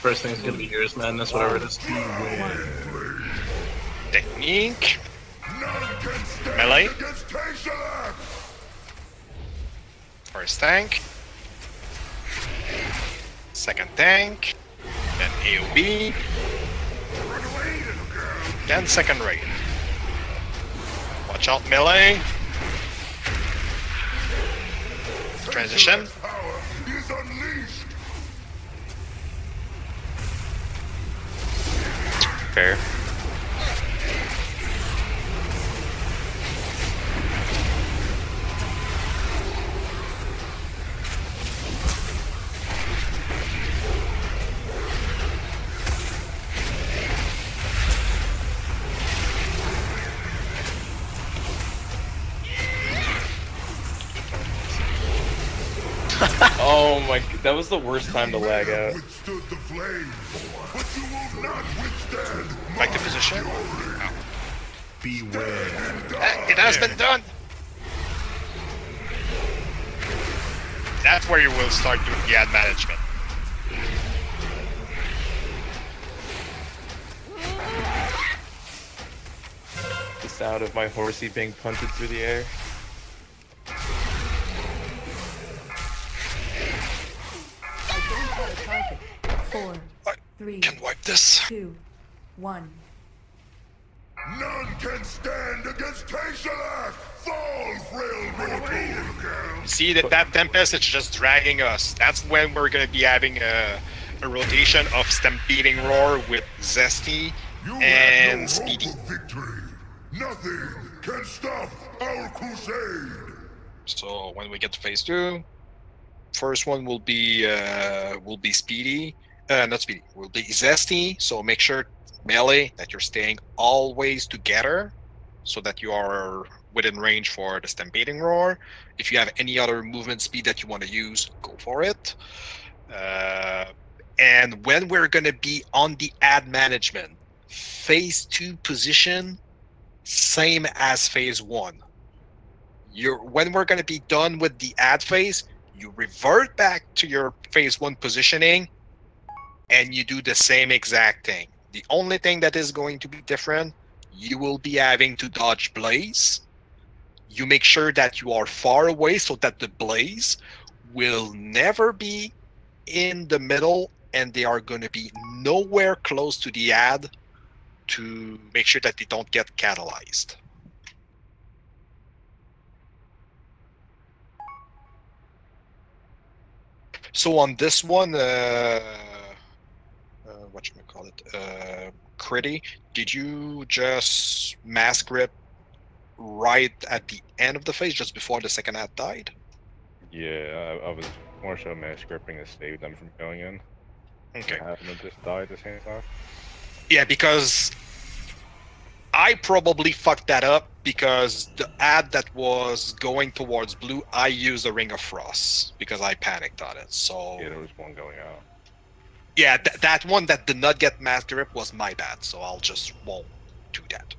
First thing's gonna be yours, madness, whatever it is. Technique. Melee. First tank. Second tank. Then AoE. Then second raid. Watch out melee. Transition. That was the worst time to lag out. Back to position. Beware. It has been done. That's where you will start doing the ad management. The sound of my horsey being punted through the air. One. None can stand against Taeshalach! Fall, frail mortal! See that that Tempest is just dragging us. That's when we're gonna be having a, a rotation of Stampeding Roar with Zesty You and have no Speedy. victory! Nothing can stop our crusade! So when we get to phase two, first one will be uh, will be Speedy, uh, not Speedy, will be Zesty. So make sure melee that you're staying always together, so that you are within range for the Stampeding Roar. If you have any other movement speed that you want to use, go for it. Uh, and when we're gonna be on the ad management, phase two position, same as phase one you're when we're going to be done with the ad phase you revert back to your phase one positioning and you do the same exact thing the only thing that is going to be different you will be having to dodge blaze. You make sure that you are far away so that the blaze will never be in the middle and they are going to be nowhere close to the ad to make sure that they don't get catalyzed. So on this one, uh, call it, uh, Critty, did you just mass grip right at the end of the phase, just before the second ad died? Yeah, I, I was more so mass gripping to save them from going in. Okay. Happened to just die at the same time. Yeah, because I probably fucked that up because the ad that was going towards blue, I used a Ring of Frost because I panicked on it. So Yeah, there was one going out. Yeah, th- that one that did not get mass grip was my bad. So I'll just won't do that,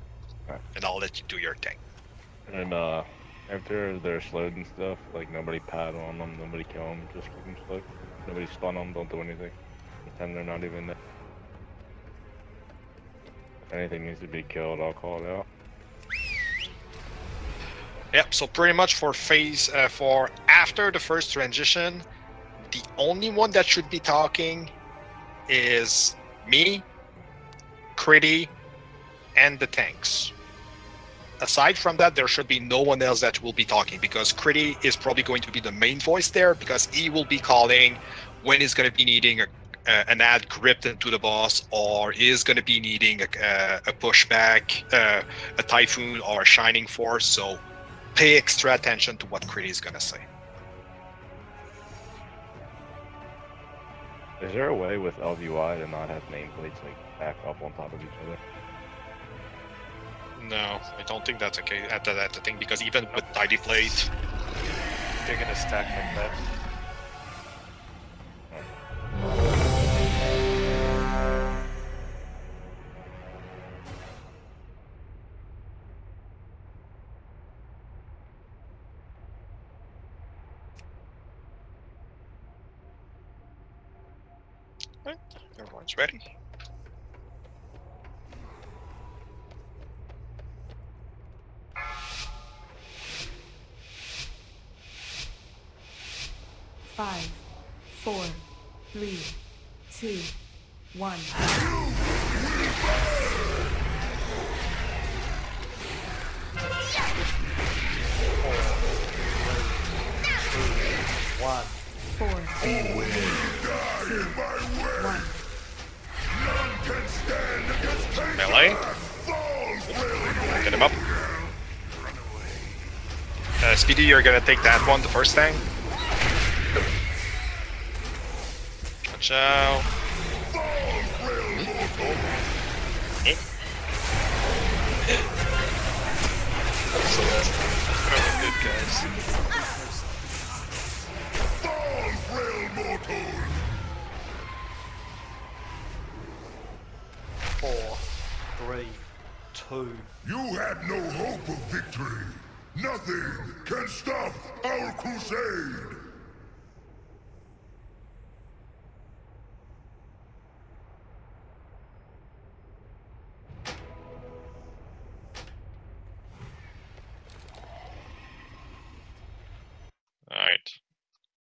and I'll let you do your thing. And uh, after they're slowed and stuff, like nobody pad on them, nobody kill them, just keep them slow. Nobody stun them, don't do anything. Pretend they're not even there. If anything needs to be killed, I'll call it out. Yep. So pretty much for phase uh, for after the first transition, the only one that should be talking is me, Critty, and the tanks. Aside from that, there should be no one else that will be talking because Critty is probably going to be the main voice there because he will be calling when he's going to be needing a, uh, an ad gripped into the boss or is going to be needing a, uh, a pushback, uh, a typhoon, or a shining force. So pay extra attention to what Critty is going to say. Is there a way with ElvUI to not have nameplates like back up on top of each other? No, I don't think that's okay. At the, at the thing because even with tidy plate, They're gonna stack like that. Everyone's ready. Five, four, three, two, one. One. Four, Always die in my way! one. Melee. Get him up. Uh, Speedy, you're gonna take that one, the first thing. Watch out. Eh. Good guys. Fall, frail mortal! Four. Three. Two. You had no hope of victory! Nothing can stop our crusade!